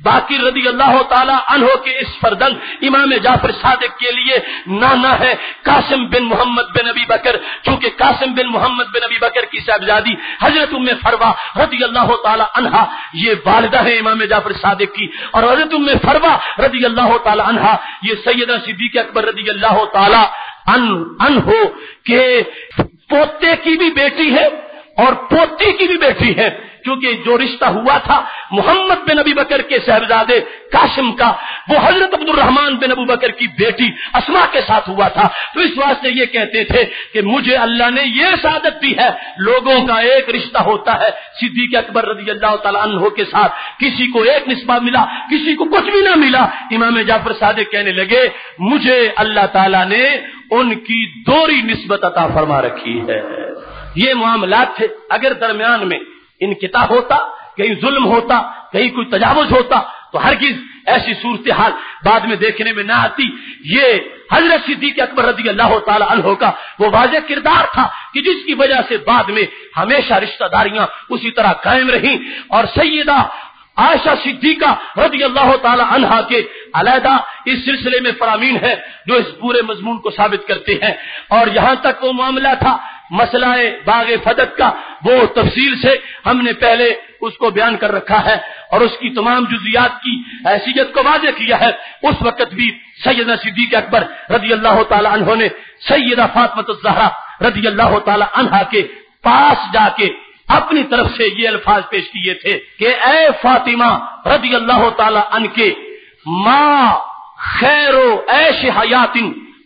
باقی رضی اللہ تعالی عنہ کے اس فردن امام جعفر صادق کے لیے نانا ہے قاسم بن محمد بن ابی بکر، چونکہ قاسم بن محمد بن ابی بکر کی صاحبزادی حضرت ام فروا رضی اللہ تعالی عنہا، یہ والدہ ہے امام جعفر صادق کی، اور حضرت ام فروا رضی اللہ تعالی عنہا، یہ سیدہ صدیق اکبر رضی اللہ تعالی ان ہو کہ پوتے کی بھی بیٹی ہے اور پوتی کی بھی بیٹی ہے۔ کیونکہ جو رشتہ ہوا تھا محمد بن ابی بکر کے صاحبزادے کاشم کا، وہ حضرت عبد الرحمان بن ابو بکر کی بیٹی اسما کے ساتھ ہوا تھا۔ تو اس واسطے یہ کہتے تھے کہ مجھے اللہ نے یہ سعادت دی ہے، لوگوں کا ایک رشتہ ہوتا ہے صدیق اکبر رضی اللہ تعالیٰ عنہ کے ساتھ۔ کسی کو ایک نسبہ ملا، کسی کو کچھ بھی نہ ملا۔ امام جعفر صادق کہنے لگے، مجھے اللہ تعالیٰ نے ان کی دوری نسبت عطا فرما رکھی ہے۔ یہ معاملات تھے۔ اگر درمیان میں ان کتاب ہوتا، کہیں ظلم ہوتا، کہیں کوئی تجاوز ہوتا، تو ہر چیز ایسی صورتحال بعد میں دیکھنے میں نہ آتی۔ یہ حضرت صدیق اکبر رضی اللہ تعالی عنہ کا وہ واضح کردار تھا کہ جس کی وجہ سے بعد میں ہمیشہ رشتہ داریاں اسی طرح قائم رہیں اور سیدہ عائشہ صدیقہ رضی اللہ تعالی عنہا کے علیحدہ اس سلسلے میں فرامین ہے جو اس پورے مضمون کو ثابت کرتے ہیں۔ اور یہاں تک وہ معاملہ تھا مسئلہ باغ فدق کا وہ تفصیل سے ہم نے پہلے اس کو بیان کر رکھا ہے اور اس کی تمام جزیات کی حیثیت کو واضح کیا ہے۔ اس وقت بھی سیدنا صدیق اکبر رضی اللہ تعالی عنہ نے سیدہ فاطمت الزہرا رضی اللہ تعالی عنہ کے پاس جا کے اپنی طرف سے یہ الفاظ پیش کیے تھے کہ اے فاطمہ رضی اللہ تعالی عنہ کے ماں خیر و ایش حیات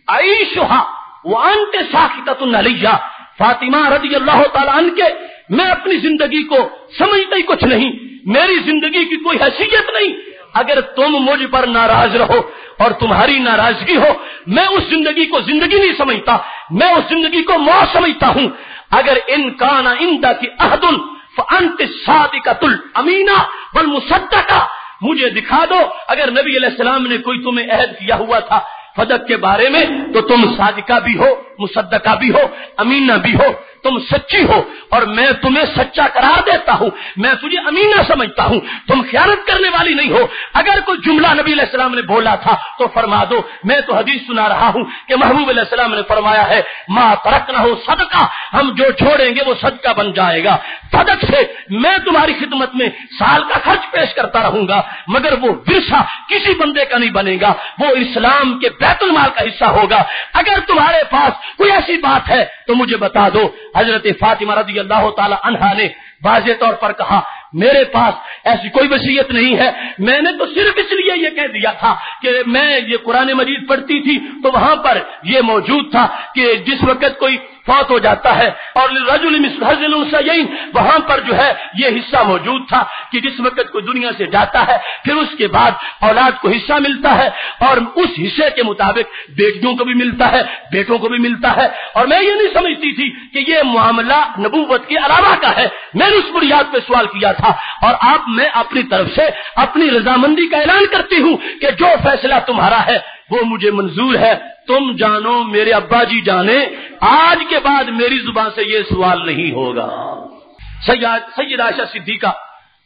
عیشہ وانت ساکتت علیہ۔ فاطمہ رضی اللہ تعالیٰ عنہ کے، میں اپنی زندگی کو سمجھتا ہی کچھ نہیں، میری زندگی کی کوئی حیثیت نہیں۔ اگر تم مجھ پر ناراض رہو اور تمہاری ناراضگی ہو، میں اس زندگی کو زندگی نہیں سمجھتا، میں اس زندگی کو موت سمجھتا ہوں۔ اگر ان کانا اندا کی عہد انت شادی کا تل امینا بل کا مجھے دکھا دو، اگر نبی علیہ السلام نے کوئی تمہیں عہد کیا ہوا تھا فدق کے بارے میں، تو تم صادقہ بھی ہو۔ مصدقہ بھی ہو، امینہ بھی ہو، تم سچی ہو اور میں تمہیں سچا قرار دیتا ہوں، میں تجھے امینہ سمجھتا ہوں، تم خیانت کرنے والی نہیں ہو۔ اگر کوئی جملہ نبی علیہ السلام نے بولا تھا تو فرما دو، میں تو حدیث سنا رہا ہوں کہ محبوب علیہ السلام نے فرمایا ہے ماں ترک نہ ہو صدقہ، ہم جو چھوڑیں گے وہ صدقہ بن جائے گا۔ صدق سے میں تمہاری خدمت میں سال کا خرچ پیش کرتا رہوں گا، مگر وہ ورثہ کسی بندے کا نہیں بنے گا، وہ اسلام کے بیت المال کا حصہ ہوگا۔ اگر تمہارے پاس کوئی ایسی بات ہے تو مجھے بتا دو۔ حضرت فاطمہ رضی اللہ تعالی عنہا نے واضح طور پر کہا، میرے پاس ایسی کوئی وصیت نہیں ہے۔ میں نے تو صرف اس لیے یہ کہہ دیا تھا کہ میں یہ قرآن مجید پڑھتی تھی تو وہاں پر یہ موجود تھا کہ جس وقت کوئی فوت ہو جاتا ہے اور وہاں پر جو ہے یہ حصہ موجود تھا کہ جس وقت کوئی دنیا سے جاتا ہے، پھر اس کے بعد اولاد کو حصہ ملتا ہے اور اس حصے کے مطابق بیٹیوں کو بھی ملتا ہے، بیٹوں کو بھی ملتا ہے۔ اور میں یہ نہیں سمجھتی تھی کہ یہ معاملہ نبوت کے علاوہ کا ہے۔ میں نے اس بنیاد پہ سوال کیا تھا۔ اور اب میں اپنی طرف سے اپنی رضامندی کا اعلان کرتی ہوں کہ جو فیصلہ تمہارا ہے وہ مجھے منظور ہے، تم جانو میرے ابا جی جانے، آج کے بعد میری زبان سے یہ سوال نہیں ہوگا۔ سید عائشہ صدیقہ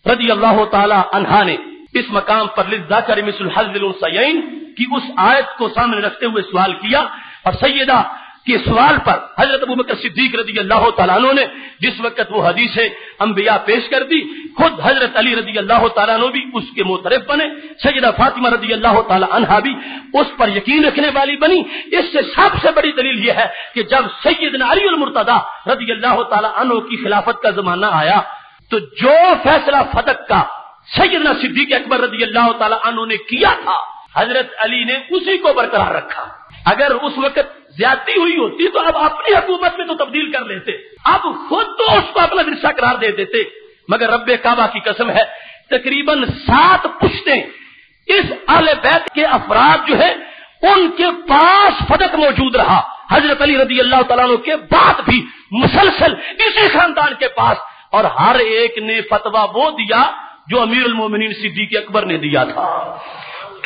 رضی اللہ تعالی عنہا نے اس مقام پر لذاکر مثل حضل السین کی اس آیت کو سامنے رکھتے ہوئے سوال کیا اور سیدہ کے سوال پر حضرت ابو بکر صدیق رضی اللہ تعالیٰ عنہ نے جس وقت وہ حدیث انبیاء پیش کر دی، خود حضرت علی رضی اللہ تعالیٰ عنہ بھی اس کے موترف بنے، سیدہ فاطمہ رضی اللہ تعالیٰ عنہ بھی اس پر یقین رکھنے والی بنی۔ اس سے سب سے بڑی دلیل یہ ہے کہ جب سیدنا علی المرتضی رضی اللہ تعالیٰ عنہ کی خلافت کا زمانہ آیا، تو جو فیصلہ فتق کا سیدنا صدیق اکبر رضی اللہ تعالیٰ عنہ نے کیا تھا، حضرت علی نے اسی کو برقرار رکھا۔ اگر اس وقت زیادتی ہوئی ہوتی تو اب اپنی حکومت میں تو تبدیل کر لیتے۔ اب خود تو اس کو اپنا ورثہ قرار دے دیتے۔ مگر رب کعبہ کی قسم ہے، تقریباً سات پشتے اس اہل بیت کے افراد جو ہے ان کے پاس فدق موجود رہا۔ حضرت علی رضی اللہ تعالیٰ کے بعد بھی مسلسل اسی خاندان کے پاس اور ہر ایک نے فتوا وہ دیا جو امیر المومنین صدیق اکبر نے دیا تھا۔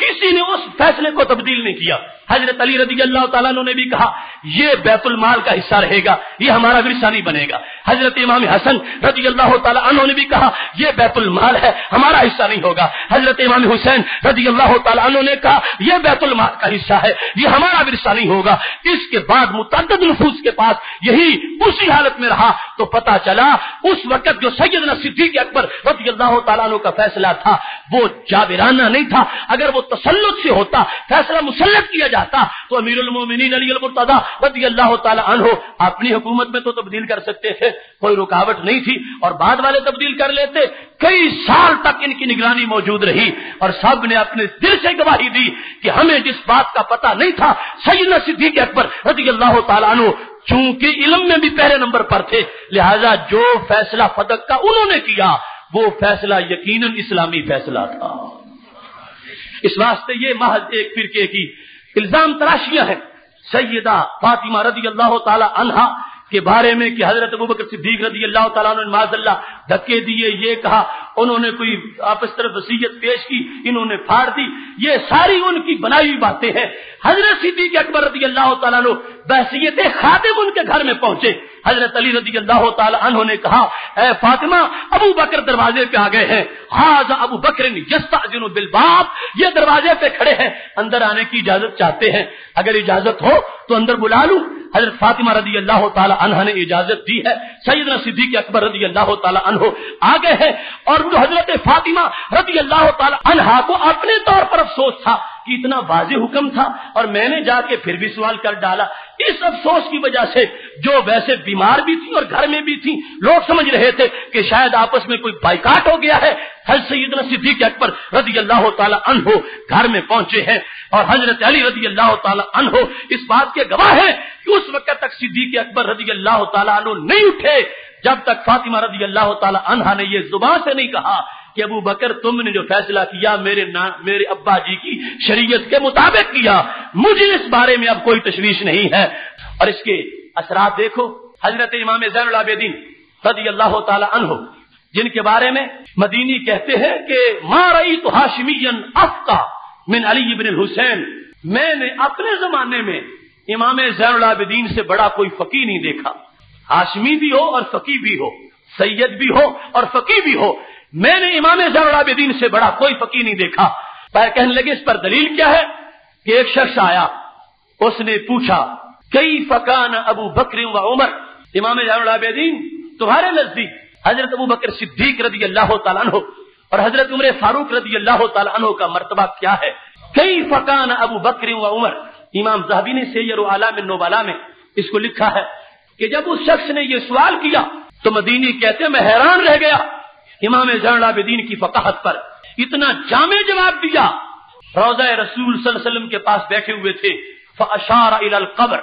کسی نے اس فیصلے کو تبدیل نہیں کیا۔ حضرت علی رضی اللہ تعالیٰ نے بھی کہا، یہ بیت المال کا حصہ رہے گا، یہ ہمارا ورثہ نہیں بنے گا۔ حضرت امام حسن رضی اللہ تعالیٰ عنہ نے بھی کہا، یہ بیت المال ہے، ہمارا حصہ نہیں ہوگا۔ حضرت امام حسین رضی اللہ تعالیٰ عنہ نے کہا، یہ بیت المال کا حصہ ہے، یہ ہمارا ورثہ نہیں ہوگا۔ اس کے بعد متعدد نفوس کے پاس یہی اسی حالت میں رہا۔ تو پتا چلا، اس وقت جو سیدنا صدیق اکبر رضی اللہ تعالیٰ عنہ کا فیصلہ تھا، وہ جابرانہ نہیں تھا۔ اگر وہ تسلط سے ہوتا، فیصلہ مسلط کیا جاتا۔ تو امیر المومنین علی المرتضی رضی اللہ تعالی عنہ اپنی حکومت میں تو تبدیل کر سکتے تھے، کوئی رکاوٹ نہیں تھی اور بعد والے تبدیل کر لیتے۔ کئی سال تک ان کی نگرانی موجود رہی اور سب نے اپنے دل سے گواہی دی کہ ہمیں جس بات کا پتہ نہیں تھا، سیدنا صدیق اکبر رضی اللہ تعالیٰ عنہ چونکہ علم میں بھی پہلے نمبر پر تھے، لہذا جو فیصلہ فدق کا انہوں نے کیا، وہ فیصلہ یقیناً اسلامی فیصلہ تھا۔ اس واسطے یہ محض ایک فرقے کی الزام تراشیاں ہیں۔ سیدہ فاطمہ رضی اللہ تعالی عنہا کے بارے میں کہ حضرت ابوبکر صدیق رضی اللہ تعالیٰ نے معذ اللہ دھکے دیے، یہ کہا، انہوں نے کوئی آپس طرف وسیعت پیش کی، انہوں نے پھاڑ دی۔ یہ ساری ان کی بنائی ہوئی باتیں ہیں۔ حضرت صدیق اکبر رضی اللہ تعالیٰ بحثیت خاتم ان کے گھر میں پہنچے۔ حضرت علی رضی اللہ تعالیٰ عنہ نے کہا، اے فاطمہ، ابو بکر دروازے پہ آ گئے ہیں۔ ہاں ابو بکر جن بالباب۔ یہ دروازے پہ کھڑے ہیں۔ اندر آنے کی اجازت چاہتے ہیں۔ اگر اجازت ہو تو اندر بلا لوں۔ حضرت فاطمہ رضی اللہ تعالیٰ عنہ نے اجازت دی ہے۔ سیدنا صدیق اکبر رضی اللہ تعالیٰ عنہ آگے ہے اور حضرت فاطمہ رضی اللہ تعالیٰ عنہ کو اپنے طور پر افسوس تھا کہ اتنا واضح حکم تھا اور میں نے جا کے پھر بھی سوال کر ڈالا۔ اس افسوس کی وجہ سے جو ویسے بیمار بھی تھی اور گھر میں بھی تھی لوگ سمجھ رہے تھے کہ شاید آپس میں کوئی بائیکاٹ ہو گیا ہے۔ حضرت سیدنا صدیق اکبر رضی اللہ تعالیٰ عنہ گھر میں پہنچے ہیں اور حضرت علی رضی اللہ تعالیٰ عنہ اس بات کے گواہ ہیں کہ اس وقت تک صدیق اکبر رضی اللہ تعالیٰ عنہ نہیں اٹھے۔ جب تک فاطمہ رضی اللہ تعالی عنہا نے یہ زبان سے نہیں کہا کہ ابو بکر تم نے جو فیصلہ کیا، میرے نا، میرے ابا جی کی شریعت کے مطابق کیا۔ مجھے اس بارے میں اب کوئی تشویش نہیں ہے۔ اور اس کے اثرات دیکھو۔ حضرت امام زین العابدین رضی اللہ تعالی عنہ، جن کے بارے میں مدینی کہتے ہیں کہ مارئی تو ہاشمی افقا من علی ابن الحسین۔ میں نے اپنے زمانے میں امام زین العابدین سے بڑا کوئی فقی نہیں دیکھا۔ ہاشمی بھی ہو اور فقی بھی ہو، سید بھی ہو اور فقی بھی ہو۔ میں نے امام زین العابدین سے بڑا کوئی فقی نہیں دیکھا۔ پہ کہنے لگے، اس پر دلیل کیا ہے؟ کہ ایک شخص آیا، اس نے پوچھا کئی فقان ابو بکر و عمر؟ امام زین العابدین تمہارے نزدیک۔ حضرت ابو بکر صدیق رضی اللہ تعالیٰ عنہ اور حضرت عمر فاروق رضی اللہ تعالیٰ عنہ کا مرتبہ کیا ہے؟ کئی فقان ابو بکر و عمر؟ امام زہبی نے سیر و عالم نوبالا میں اس کو لکھا ہے کہ جب اس شخص نے یہ سوال کیا تو مدینی کہتے، میں حیران رہ گیا۔ امام زین العابدین کی فقاحت پر اتنا جامع جواب دیا۔ روزہ رسول صلی اللہ علیہ وسلم کے پاس بیٹھے ہوئے تھے۔ فاشار الى القبر۔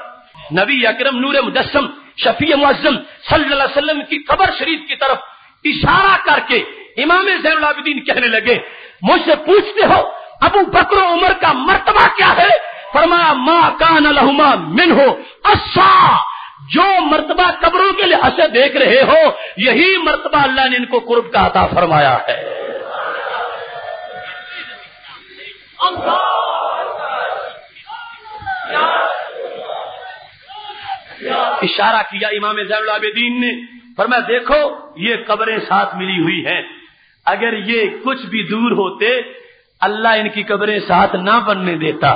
نبی اکرم نور مجسم شفیع معظم صلی اللہ علیہ وسلم کی قبر شریف کی طرف اشارہ کر کے امام زین العابدین کہنے لگے، مجھ سے پوچھتے ہو، ابو بکر عمر کا مرتبہ کیا ہے؟ فرمایا، ما کان لہما من ہو اصا۔ جو مرتبہ قبروں کے لحاظ سے دیکھ رہے ہو، یہی مرتبہ اللہ نے ان کو قرب کا عطا فرمایا ہے۔ اشارہ کیا امام زین العابدین نے، فرمایا، دیکھو، یہ قبریں ساتھ ملی ہوئی ہیں۔ اگر یہ کچھ بھی دور ہوتے، اللہ ان کی قبریں ساتھ نہ بننے دیتا۔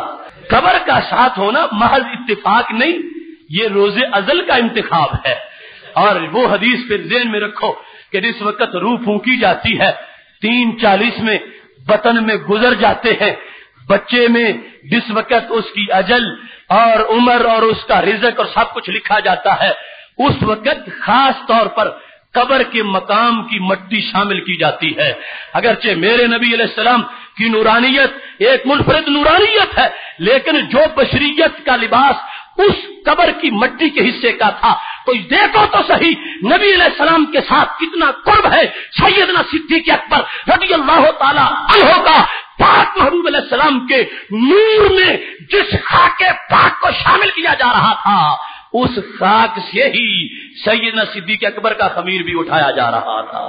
قبر کا ساتھ ہونا محض اتفاق نہیں یہ روز ازل کا انتخاب ہے۔ اور وہ حدیث پھر ذہن میں رکھو کہ جس وقت روح پھونکی جاتی ہے، تین چالیس میں بطن میں گزر جاتے ہیں۔ بچے میں جس وقت اس کی اجل اور عمر اور اس کا رزق اور سب کچھ لکھا جاتا ہے، اس وقت خاص طور پر قبر کے مقام کی مٹی شامل کی جاتی ہے۔ اگرچہ میرے نبی علیہ السلام کی نورانیت ایک منفرد نورانیت ہے، لیکن جو بشریت کا لباس اس قبر کی مٹی کے حصے کا تھا۔ تو دیکھو تو صحیح، نبی علیہ السلام کے ساتھ کتنا قرب ہے سیدنا صدیق اکبر رضی اللہ تعالی عنہ کا۔ پاک محبوب علیہ السلام کے نور میں جس خاک پاک کو شامل کیا جا رہا تھا، اس خاک سے ہی سیدنا صدیق اکبر کا خمیر بھی اٹھایا جا رہا تھا۔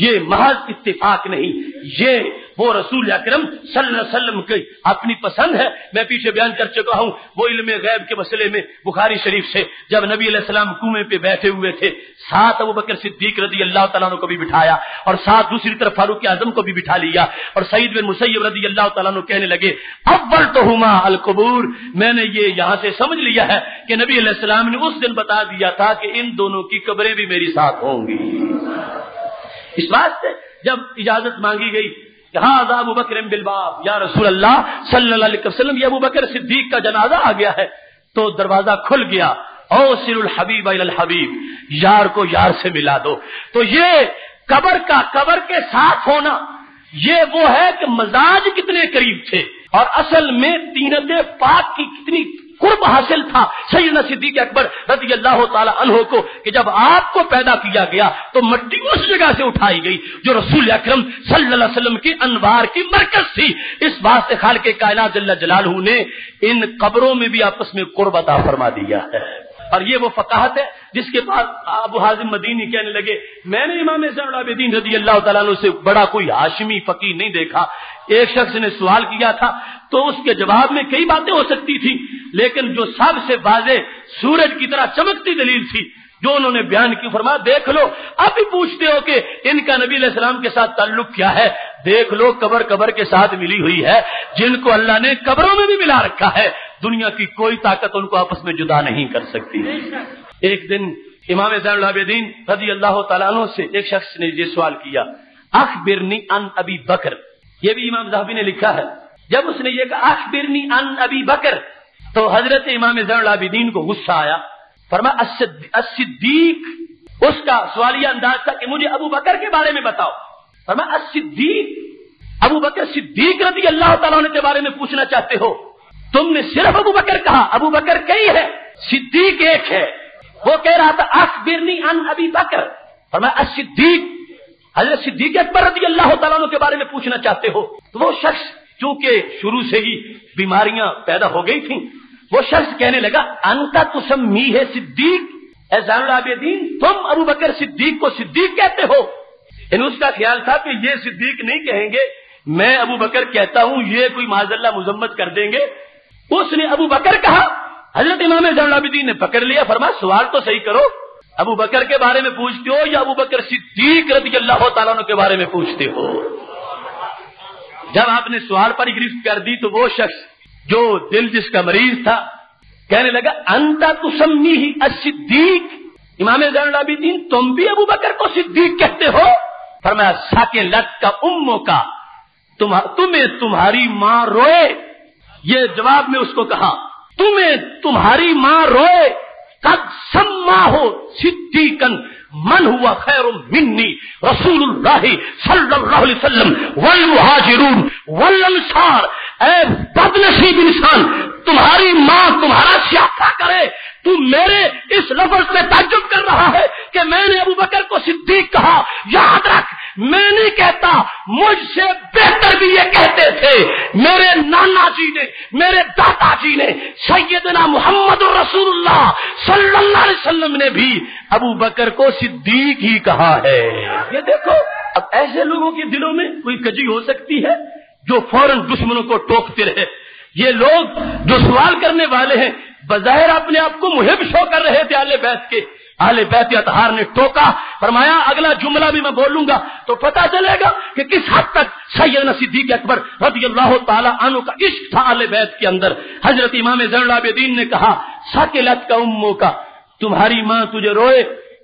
یہ محض اتفاق نہیں، یہ وہ رسول اکرم صلی اللہ علیہ وسلم کی اپنی پسند ہے۔ میں پیچھے بیان کر چکا ہوں، وہ علم غیب کے مسئلے میں بخاری شریف سے جب نبی علیہ السلام کنویں پہ بیٹھے ہوئے تھے ساتھ ابو بکر صدیق رضی اللہ تعالیٰ کو بھی بٹھایا اور ساتھ دوسری طرف فاروق اعظم کو بھی بٹھا لیا اور سعید بن مسیب رضی اللہ تعالیٰ کہنے لگے اول تو ہما القبور میں نے یہ یہاں سے سمجھ لیا ہے کہ نبی علیہ السلام نے اس دن بتا دیا تھا کہ ان دونوں کی قبریں بھی میری ساتھ ہوں گی۔ اس بات سے جب اجازت مانگی گئی ہاں ابو بکر بلباب یا رسول اللہ صلی اللہ علیہ وسلم، یہ ابو بکر صدیق کا جنازہ آ گیا ہے، تو دروازہ کھل گیا۔ او سر الحبیب الحبیب، یار کو یار سے ملا دو۔ تو یہ قبر کا قبر کے ساتھ ہونا، یہ وہ ہے کہ مزاج کتنے قریب تھے۔ اور اصل میں تینت پاک کی کتنی قرب حاصل تھا سیدنا صدیق اکبر رضی اللہ تعالی عنہ کو کہ جب آپ کو پیدا کیا گیا تو مٹی اس جگہ سے اٹھائی گئی جو رسول اکرم صلی اللہ علیہ وسلم کی انوار کی مرکز تھی۔ اس بات سے خال کے کائنات جل جلالہ نے ان قبروں میں بھی آپس میں قرب عطا فرما دیا ہے۔ اور یہ وہ فقاہت ہے جس کے پاس ابو حازم مدینی کہنے لگے، میں نے امام العابدین رضی اللہ تعالیٰ عنہ سے بڑا کوئی ہاشمی فقیر نہیں دیکھا۔ ایک شخص نے سوال کیا تھا تو اس کے جواب میں کئی باتیں ہو سکتی تھی لیکن جو سب سے واضح سورج کی طرح چمکتی دلیل تھی، جو انہوں نے بیان کی فرما دیکھ لو، اب بھی پوچھتے ہو کہ ان کا نبی علیہ السلام کے ساتھ تعلق کیا ہے؟ دیکھ لو، قبر قبر کے ساتھ ملی ہوئی ہے، جن کو اللہ نے قبروں میں بھی ملا رکھا ہے۔ دنیا کی کوئی طاقت ان کو آپس میں جدا نہیں کر سکتی۔ ایک دن امام زین العابدین رضی اللہ تعالیٰ عنہ سے ایک شخص نے یہ سوال کیا، اخبرنی ان ابی بکر یہ بھی امام صاحبی نے لکھا ہے۔ جب اس نے یہ کہا، اخبرنی ان ابی بکر تو حضرت امام زین العابدین کو غصہ آیا۔ فرما الصدیق اس کا سوالیہ انداز تھا کہ مجھے ابو بکر کے بارے میں بتاؤ۔ فرما الصدیق ابو بکر صدیق رضی اللہ تعالیٰ کے بارے میں پوچھنا چاہتے ہو۔ تم نے صرف ابو بکر کہا، ابو بکر کئی ہے؟ صدیق ایک ہے۔ وہ کہہ رہا تھا، اخبرنی ان ابی بکر۔ فرما الصدیق۔ حضرت صدیق اکبر رضی اللہ تعالیٰ کے بارے میں پوچھنا چاہتے ہو۔ تو وہ شخص چونکہ شروع سے ہی بیماریاں پیدا ہو گئی تھیں، وہ شخص کہنے لگا، انتا تسمی ہے صدیق۔ اے العابدین تم ابو بکر صدیق کو صدیق کہتے ہو۔ ان اس کا خیال تھا کہ یہ صدیق نہیں کہیں گے، میں ابو بکر کہتا ہوں، یہ کوئی معذ اللہ مذمت کر دیں گے۔ اس نے ابو بکر کہا، حضرت امام زین نے پکڑ لیا، فرما، سوال تو صحیح کرو۔ ابو بکر کے بارے میں پوچھتے ہو یا ابو بکر صدیق رضی اللہ تعالیٰ کے بارے میں پوچھتے ہو؟ جب آپ نے سوال پر گرفت کر دی تو وہ شخص جو دل جس کا مریض تھا، کہنے لگا انتا تسمی ہی صدیق امام زین العابدین، تم بھی ابو بکر کو صدیق کہتے ہو؟ فرمایا ساکے لت کا امو کا تمہیں تمہاری ماں روئے۔ یہ جواب میں اس کو کہا، تمہیں تمہاری ماں روئے کب سما ہو صدیقن من ہوا خیر منی رسول اللہ صلی اللہ علیہ وسلم، والمہاجرون، والانصار۔ اے بد نصیب انسان، تمہاری ماں تمہارا سیاحا کرے تو میرے اس لفظ سے تعجب کر رہا ہے کہ میں نے ابو بکر کو صدیق کہا، یاد رکھ، میں نہیں کہتا، مجھ سے بہتر بھی یہ کہتے تھے۔ میرے نانا جی نے، میرے دادا جی نے، سیدنا محمد رسول اللہ صلی اللہ علیہ وسلم نے بھی ابو بکر کو صدیق ہی کہا ہے۔ یہ دیکھو، اب ایسے لوگوں کے دلوں میں کوئی کجی ہو سکتی ہے جو فوراً دشمنوں کو ٹوکتے رہے۔ یہ لوگ جو سوال کرنے والے ہیں بظاہر اپنے آپ کو محب شو کر رہے تھے آلے بیت کے۔ آلے بیت اتہار نے ٹوکا، فرمایا، اگلا جملہ بھی میں بولوں گا تو پتا چلے گا کہ کس حد تک سید صدیق اکبر رضی اللہ تعالیٰ عنہ کا عشق تھا آلے بیت کے اندر۔ حضرت امام زین العابدین نے کہا ساکلت کا امو کا، تمہاری ماں تجھے روئے،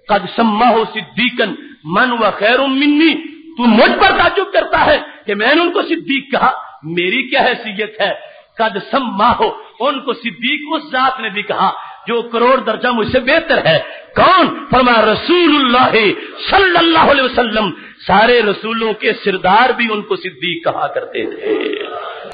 قد سما ہو صدیقن من و خیر منی۔ تو مجھ پر تعجب کرتا ہے کہ میں نے ان کو صدیق کہا، میری کیا حیثیت ہے؟ قد سما ہو ان کو صدیق اس ذات نے بھی کہا جو کروڑ درجہ مجھ سے بہتر ہے۔ کون؟ فرما رسول اللہ صلی اللہ علیہ وسلم۔ سارے رسولوں کے سردار بھی ان کو صدیق کہا کرتے تھے۔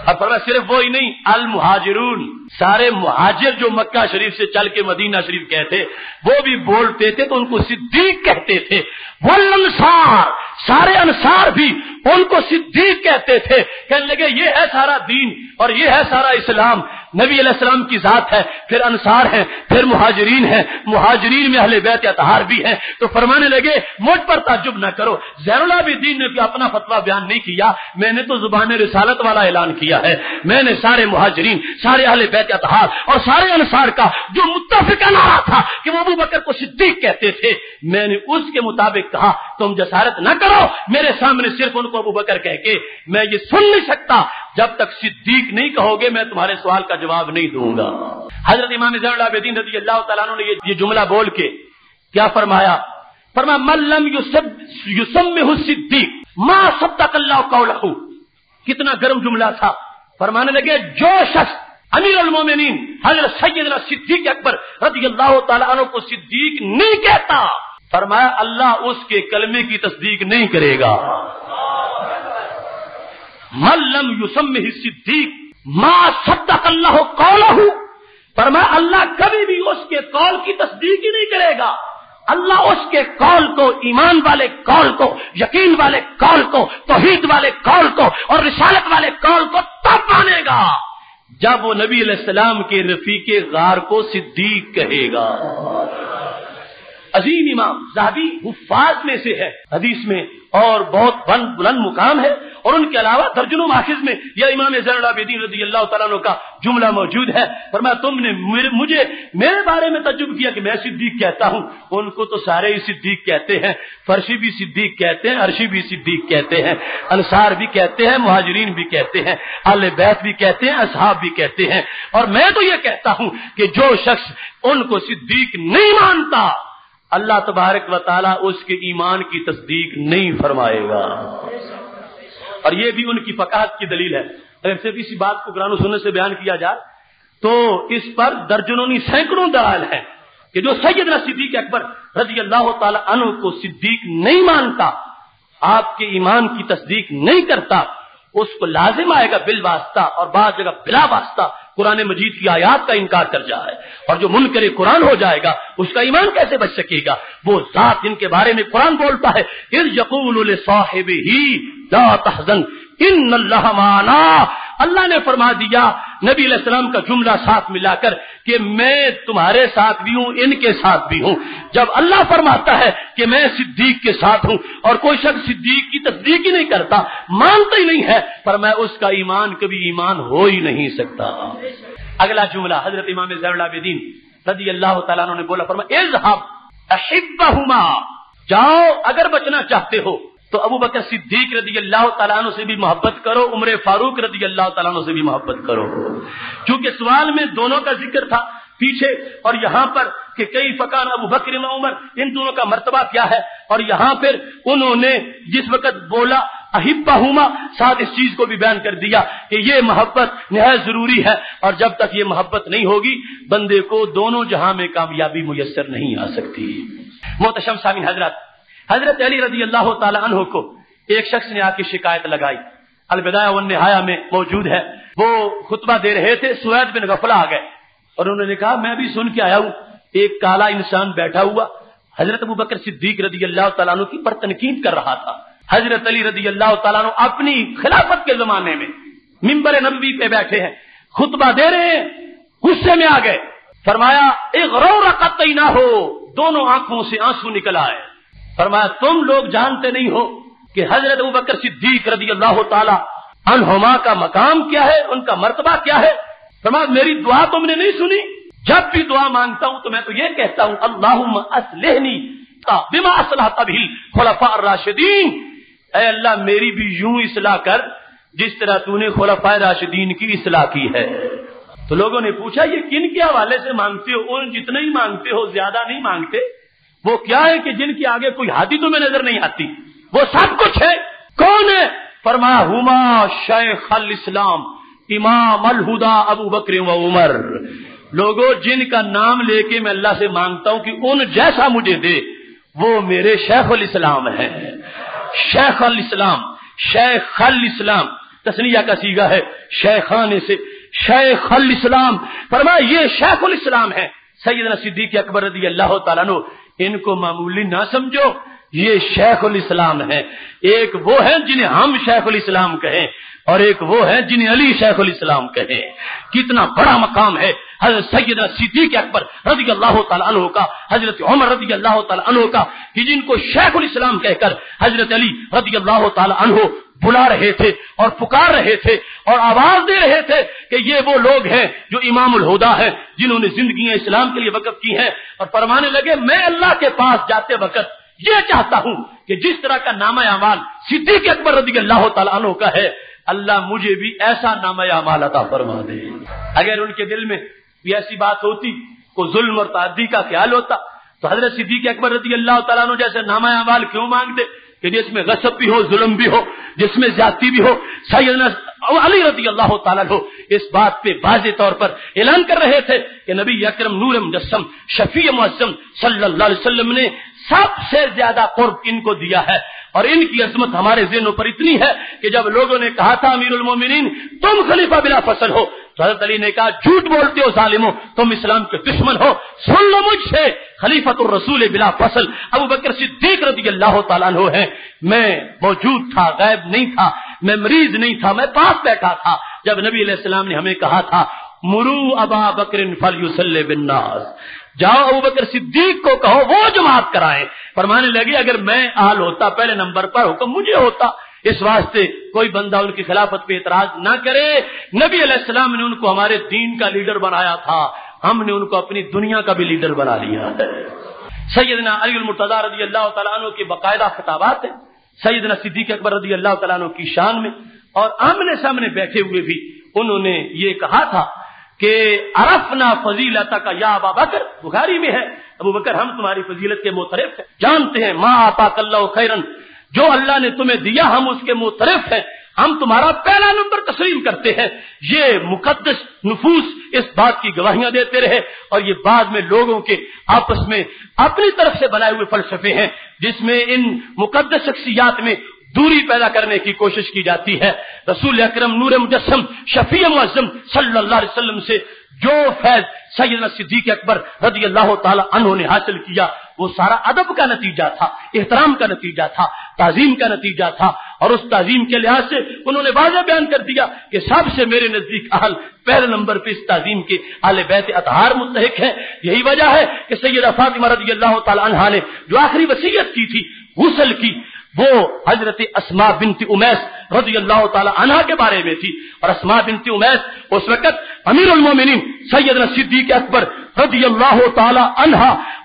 اب فرما صرف وہی نہیں، المہاجرون، سارے مہاجر جو مکہ شریف سے چل کے مدینہ شریف کہتے وہ بھی بولتے تھے تو ان کو صدیق کہتے تھے۔ وہ انصار سارے انصار بھی ان کو صدیق کہتے تھے۔ کہنے لگے، یہ ہے سارا دین اور یہ ہے سارا اسلام۔ نبی علیہ السلام کی ذات ہے، پھر انصار ہیں، پھر مہاجرین ہیں۔ مہاجرین میں اہل بیت اتہار بھی ہیں۔ تو فرمانے لگے، مجھ پر تعجب نہ کرو زیر اللہ بھی دین نے بھی اپنا فتوا بیان نہیں کیا۔ میں نے تو زبان رسالت والا اعلان کیا ہے۔ میں نے سارے مہاجرین، سارے اہل بیت اتہار اور سارے انصار کا جو متفق نعرہ تھا کہ وہ ابو بکر کو صدیق کہتے تھے، میں نے اس کے مطابق کہا، تم جسارت نہ کرو۔ میرے سامنے صرف ان کو ابو بکر کہہ کے میں یہ سن نہیں سکتا۔ جب تک صدیق نہیں کہو گے، میں تمہارے سوال کا جواب نہیں دوں گا۔ حضرت امام زین اللہ بدین رضی اللہ تعالیٰ نے یہ جملہ بول کے کیا فرمایا؟ فرما ملم یوسم صدیق ماں سب تک اللہ کو کتنا گرم جملہ تھا. فرمانے لگے، جو شخص امیر المومنین حضرت سید صدیق اکبر رضی اللہ تعالیٰ عنہ کو صدیق نہیں کہتا، فرمایا، اللہ اس کے کلمے کی تصدیق نہیں کرے گا۔ ملم یوسم صدیق ماں صدق اللہ کال ہوں پر میں اللہ کبھی بھی اس کے کال کی تصدیق ہی نہیں کرے گا۔ اللہ اس کے کال کو، ایمان والے کال کو، یقین والے کال کو، توحید والے کال کو اور رسالت والے کال کو تب مانے گا جب وہ نبی علیہ السلام کے رفیق غار کو صدیق کہے گا۔ عظیم امام، زہبی حفاظ میں سے ہے۔ حدیث میں اور بہت بلند بلند مقام ہے۔ اور ان کے علاوہ درجنوں ماخذ میں یہ امام زین العابدین رضی اللہ تعالیٰ عنہ کا جملہ موجود ہے۔ فرمایا، تم نے مجھے میرے بارے میں تجرب کیا کہ میں صدیق کہتا ہوں۔ ان کو تو سارے ہی صدیق کہتے ہیں۔ فرشی بھی صدیق کہتے ہیں، عرشی بھی صدیق کہتے ہیں۔ انصار بھی کہتے ہیں، مہاجرین بھی کہتے ہیں۔ ال بیت بھی کہتے ہیں، اصحاب بھی کہتے ہیں۔ اور میں تو یہ کہتا ہوں کہ جو شخص ان کو صدیق نہیں مانتا اللہ تبارک و تعالیٰ اس کے ایمان کی تصدیق نہیں فرمائے گا۔ اور یہ بھی ان کی فقاحت کی دلیل ہے۔ اگر صرف اسی بات کو گرانو سننے سے بیان کیا جائے تو اس پر درجنوں سینکڑوں دلائل ہیں کہ جو سید صدیق اکبر رضی اللہ تعالی عنہ کو صدیق نہیں مانتا، آپ کے ایمان کی تصدیق نہیں کرتا، اس کو لازم آئے گا بل واسطہ اور بعض جگہ بلا واسطہ قرآن مجید کی آیات کا انکار کر جائے اور جو منکر قرآن ہو جائے گا، اس کا ایمان کیسے بچ سکے گا؟ وہ ذات ان کے بارے میں قرآن بولتا ہے یقول صاحب ہی لا تحزن، ان اللہ مانا اللہ نے فرما دیا نبی علیہ السلام کا جملہ ساتھ ملا کر کہ میں تمہارے ساتھ بھی ہوں، ان کے ساتھ بھی ہوں۔ جب اللہ فرماتا ہے کہ میں صدیق کے ساتھ ہوں اور کوئی شخص صدیق کی تصدیق ہی نہیں کرتا، مانتا ہی نہیں ہے، پر میں اس کا ایمان کبھی ایمان ہو ہی نہیں سکتا۔ اگلا جملہ، حضرت امام العابدین رضی اللہ تعالیٰ نے بولا فرما احبہما۔ جاؤ، اگر بچنا چاہتے ہو تو ابو بکر صدیق رضی اللہ تعالیٰ عنہ سے بھی محبت کرو، عمر فاروق رضی اللہ تعالیٰ عنہ سے بھی محبت کرو۔ چونکہ سوال میں دونوں کا ذکر تھا پیچھے، اور یہاں پر کہ کئی فقان ابو بکر عمر، ان دونوں کا مرتبہ کیا ہے؟ اور یہاں پھر انہوں نے جس وقت بولا اہبا ہوما ساتھ اس چیز کو بھی بیان کر دیا کہ یہ محبت نہایت ضروری ہے، اور جب تک یہ محبت نہیں ہوگی، بندے کو دونوں جہاں میں کامیابی میسر نہیں آ سکتی۔ محتشم سامین حضرت حضرت علی رضی اللہ تعالی عنہ کو ایک شخص نے آ کے شکایت لگائی۔ الوداع نہایا میں موجود ہے۔ وہ خطبہ دے رہے تھے، سوید بن غفلہ آ گئے۔ اور انہوں نے کہا، میں بھی سن کے آیا ہوں۔ ایک کالا انسان بیٹھا ہوا، حضرت ابو بکر صدیق رضی اللہ تعالیٰ عنہ کی پر تنقید کر رہا تھا۔ حضرت علی رضی اللہ تعالیٰ عنہ اپنی خلافت کے زمانے میں ممبر نبوی پہ بیٹھے ہیں۔ خطبہ دے رہے ہیں، غصے میں آ گئے۔ فرمایا ایک رو رقت نہ ہو دونوں آنکھوں سے آنسو نکل آئے۔ فرمایا، تم لوگ جانتے نہیں ہو کہ حضرت بکر صدیق رضی اللہ تعالی انہما کا مقام کیا ہے، ان کا مرتبہ کیا ہے؟ فرمایا، میری دعا تم نے نہیں سنی؟ جب بھی دعا مانگتا ہوں تو میں تو یہ کہتا ہوں اللہ اسلحنی بما اصلاح تبھی خلفاء راشدین اے اللہ، میری بھی یوں اصلاح کر جس طرح تو نے خلفاء راشدین کی اصلاح کی ہے۔ تو لوگوں نے پوچھا، یہ کن کے حوالے سے مانگتے ہو؟ ان جتنے ہی مانگتے ہو، زیادہ نہیں مانگتے؟ وہ کیا ہے کہ جن کے آگے کوئی ہاتھی تمہیں نظر نہیں آتی؟ وہ سب کچھ ہے۔ کون ہے؟ فرما ہما شیخ الاسلام، امام الہدا ابو بکر و عمر۔ لوگوں جن کا نام لے کے میں اللہ سے مانگتا ہوں کہ ان جیسا مجھے دے، وہ میرے شیخ الاسلام ہے شیخ الاسلام شیخ الاسلام۔ تسنیہ کا سیگا ہے شیخان سے۔ شیخ الاسلام۔ فرما یہ شیخ الاسلام ہے سیدنا صدیق اکبر رضی اللہ تعالیٰ ان کو معمولی نہ سمجھو، یہ شیخ الاسلام ہے ایک وہ ہے جنہیں ہم شیخ الاسلام کہیں۔ اور ایک وہ ہے جنہیں علی شیخ الاسلام کہیں کتنا بڑا مقام ہے۔ حضرت سیدنا صدیق اکبر رضی اللہ تعالیٰ عنہ کا، حضرت عمر رضی اللہ تعالیٰ عنہ کا، کہ جن کو شیخ الاسلام کہہ کر حضرت علی رضی اللہ تعالیٰ عنہ بلا رہے تھے اور پکار رہے تھے اور آواز دے رہے تھے کہ یہ وہ لوگ ہیں جو امام الہدا ہے جنہوں نے زندگیاں اسلام کے لیے وقف کی ہیں۔ اور فرمانے لگے، میں اللہ کے پاس جاتے وقت یہ چاہتا ہوں کہ جس طرح کا نام اعمال صدیق اکبر رضی اللہ تعالیٰ عنہ کا ہے اللہ مجھے بھی ایسا نام اعمال عطا فرما دے۔ اگر ان کے دل میں بھی ایسی بات ہوتی کو ظلم اور تعدی کا خیال ہوتا، تو حضرت صدیق اکبر رضی اللہ تعالیٰ عنہ جیسے نام اعمال کیوں مانگتے؟ کہ جس میں غصب بھی ہو، ظلم بھی ہو، جس میں زیادتی بھی ہو۔ سیدنا علی رضی اللہ تعالیٰ ہو اس بات پہ واضح طور پر اعلان کر رہے تھے کہ نبی اکرم نور مجسم شفیع معظم صلی اللہ علیہ وسلم نے سب سے زیادہ قرب ان کو دیا ہے اور ان کی عظمت ہمارے ذہنوں پر اتنی ہے کہ جب لوگوں نے کہا تھا، امیر المومنین، تم خلیفہ بلا فصل ہو۔ تو حضرت علی نے کہا، جھوٹ بولتے ہو ظالمو تم اسلام کے دشمن ہو۔ سن لو مجھ سے خلیفت الرسول بلا فصل۔ ابو بکر صدیق رضی اللہ تعالیٰ عنہ ہے میں موجود تھا، غائب نہیں تھا، میں مریض نہیں تھا، میں پاس بیٹھا تھا۔ جب نبی علیہ السلام نے ہمیں کہا تھا، مرو ابا بکر فل یوسل بناس جاؤ ابو بکر صدیق کو کہو، وہ جماعت کرائے فرمانے لگے، اگر میں آل ہوتا، پہلے نمبر پر حکم مجھے ہوتا، اس واسطے کوئی بندہ ان کی خلافت پہ اعتراض نہ کرے۔ نبی علیہ السلام نے ان کو ہمارے دین کا لیڈر بنایا تھا، ہم نے ان کو اپنی دنیا کا بھی لیڈر بنا لیا۔ ہے سیدنا علی المرتضی رضی اللہ تعالیٰ عنہ کے باقاعدہ خطابات ہیں۔ سیدنا صدیق اکبر رضی اللہ تعالیٰ عنہ کی شان میں اور آمنے سامنے بیٹھے ہوئے بھی انہوں نے یہ کہا تھا کہ ارفنا فضیلت کا یا ابا بکر، بخاری میں ہے، ابو بکر ہم تمہاری فضیلت کے مترف ہیں، جانتے ہیں ماں آتا کلّہ خیرن جو اللہ نے تمہیں دیا ہم اس کے مترف ہیں، ہم تمہارا پہلا نمبر تسلیم کرتے ہیں۔ یہ مقدس نفوس اس بات کی گواہیاں دیتے رہے اور یہ بعد میں لوگوں کے آپس میں اپنی طرف سے بنائے ہوئے فلسفے ہیں، جس میں ان مقدس شخصیات میں دوری پیدا کرنے کی کوشش کی جاتی ہے۔ رسول اکرم نور مجسم، شفیع معظم صلی اللہ علیہ وسلم سے جو فیض سیدنا صدیق اکبر رضی اللہ تعالی عنہ نے حاصل کیا، وہ سارا ادب کا نتیجہ تھا، احترام کا نتیجہ تھا، تعظیم کا نتیجہ تھا۔ اور اس تعظیم کے لحاظ سے انہوں نے واضح بیان کر دیا کہ سب سے میرے نزدیک اہل پہلے نمبر پہ اس تعظیم کے اہل بیت اطہار مستحق ہے یہی وجہ ہے کہ سیدہ فاطمہ رضی اللہ تعالی عنہ نے جو آخری وسیعت کی تھی، غسل کی۔ وہ حضرت اسما بنت امیس رضی اللہ تعالی عنہ کے بارے میں تھی اور اسما بنت امیس اس وقت امیر المومنین سیدنا صدیق اکبر رضی اللہ تعالی عنہ،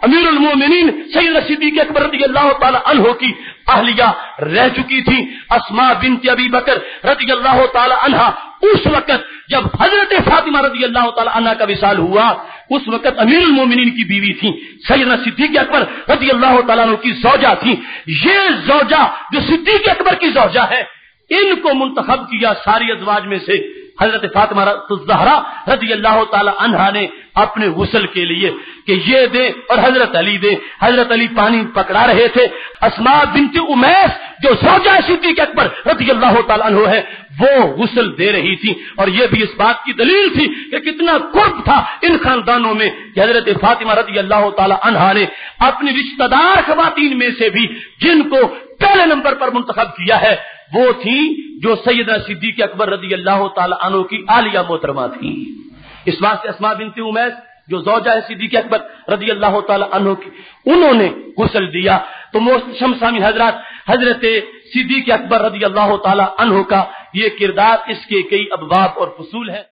امیر المومنین سیدنا صدیق اکبر رضی اللہ تعالی عنہ کی اہلیہ رہ چکی تھی۔ اسما بنت ابی بکر رضی اللہ تعالی عنہ اس وقت جب حضرت فاطمہ رضی اللہ تعالی عنہ کا وصال ہوا، اس وقت امیر المومنین کی بیوی تھی۔ سیدنا صدیق اکبر رضی اللہ تعالیٰ عنہ کی زوجہ تھی۔ یہ زوجہ جو صدیق اکبر کی زوجہ ہے ان کو منتخب کیا ساری ازواج میں سے۔ حضرت فاطمہ الزہرا رضی اللہ تعالی عنہا نے اپنے غسل کے لیے کہ یہ دے اور حضرت علی دے حضرت علی پانی پکڑا رہے تھے۔ اسما بنت امیس جو سوجا صدیق اکبر رضی اللہ تعالیٰ عنہ ہے، وہ غسل دے رہی تھی۔ اور یہ بھی اس بات کی دلیل تھی کہ کتنا قرب تھا ان خاندانوں میں کہ حضرت فاطمہ رضی اللہ تعالی عنہا نے اپنی رشتہ دار خواتین میں سے بھی جن کو پہلے نمبر پر منتخب کیا ہے وہ تھی جو سیدنا صدیق اکبر رضی اللہ تعالی عنہ کی عالیہ محترمہ تھی۔ اس واسطے اسما بنتی امیس جو زوجہ ہے صدیق اکبر رضی اللہ تعالی عنہ کی، انہوں نے غسل دیا۔ تو شمسامی حضرات، حضرت صدیق اکبر رضی اللہ تعالی عنہ کا یہ کردار اس کے کئی ابواب اور فصول ہے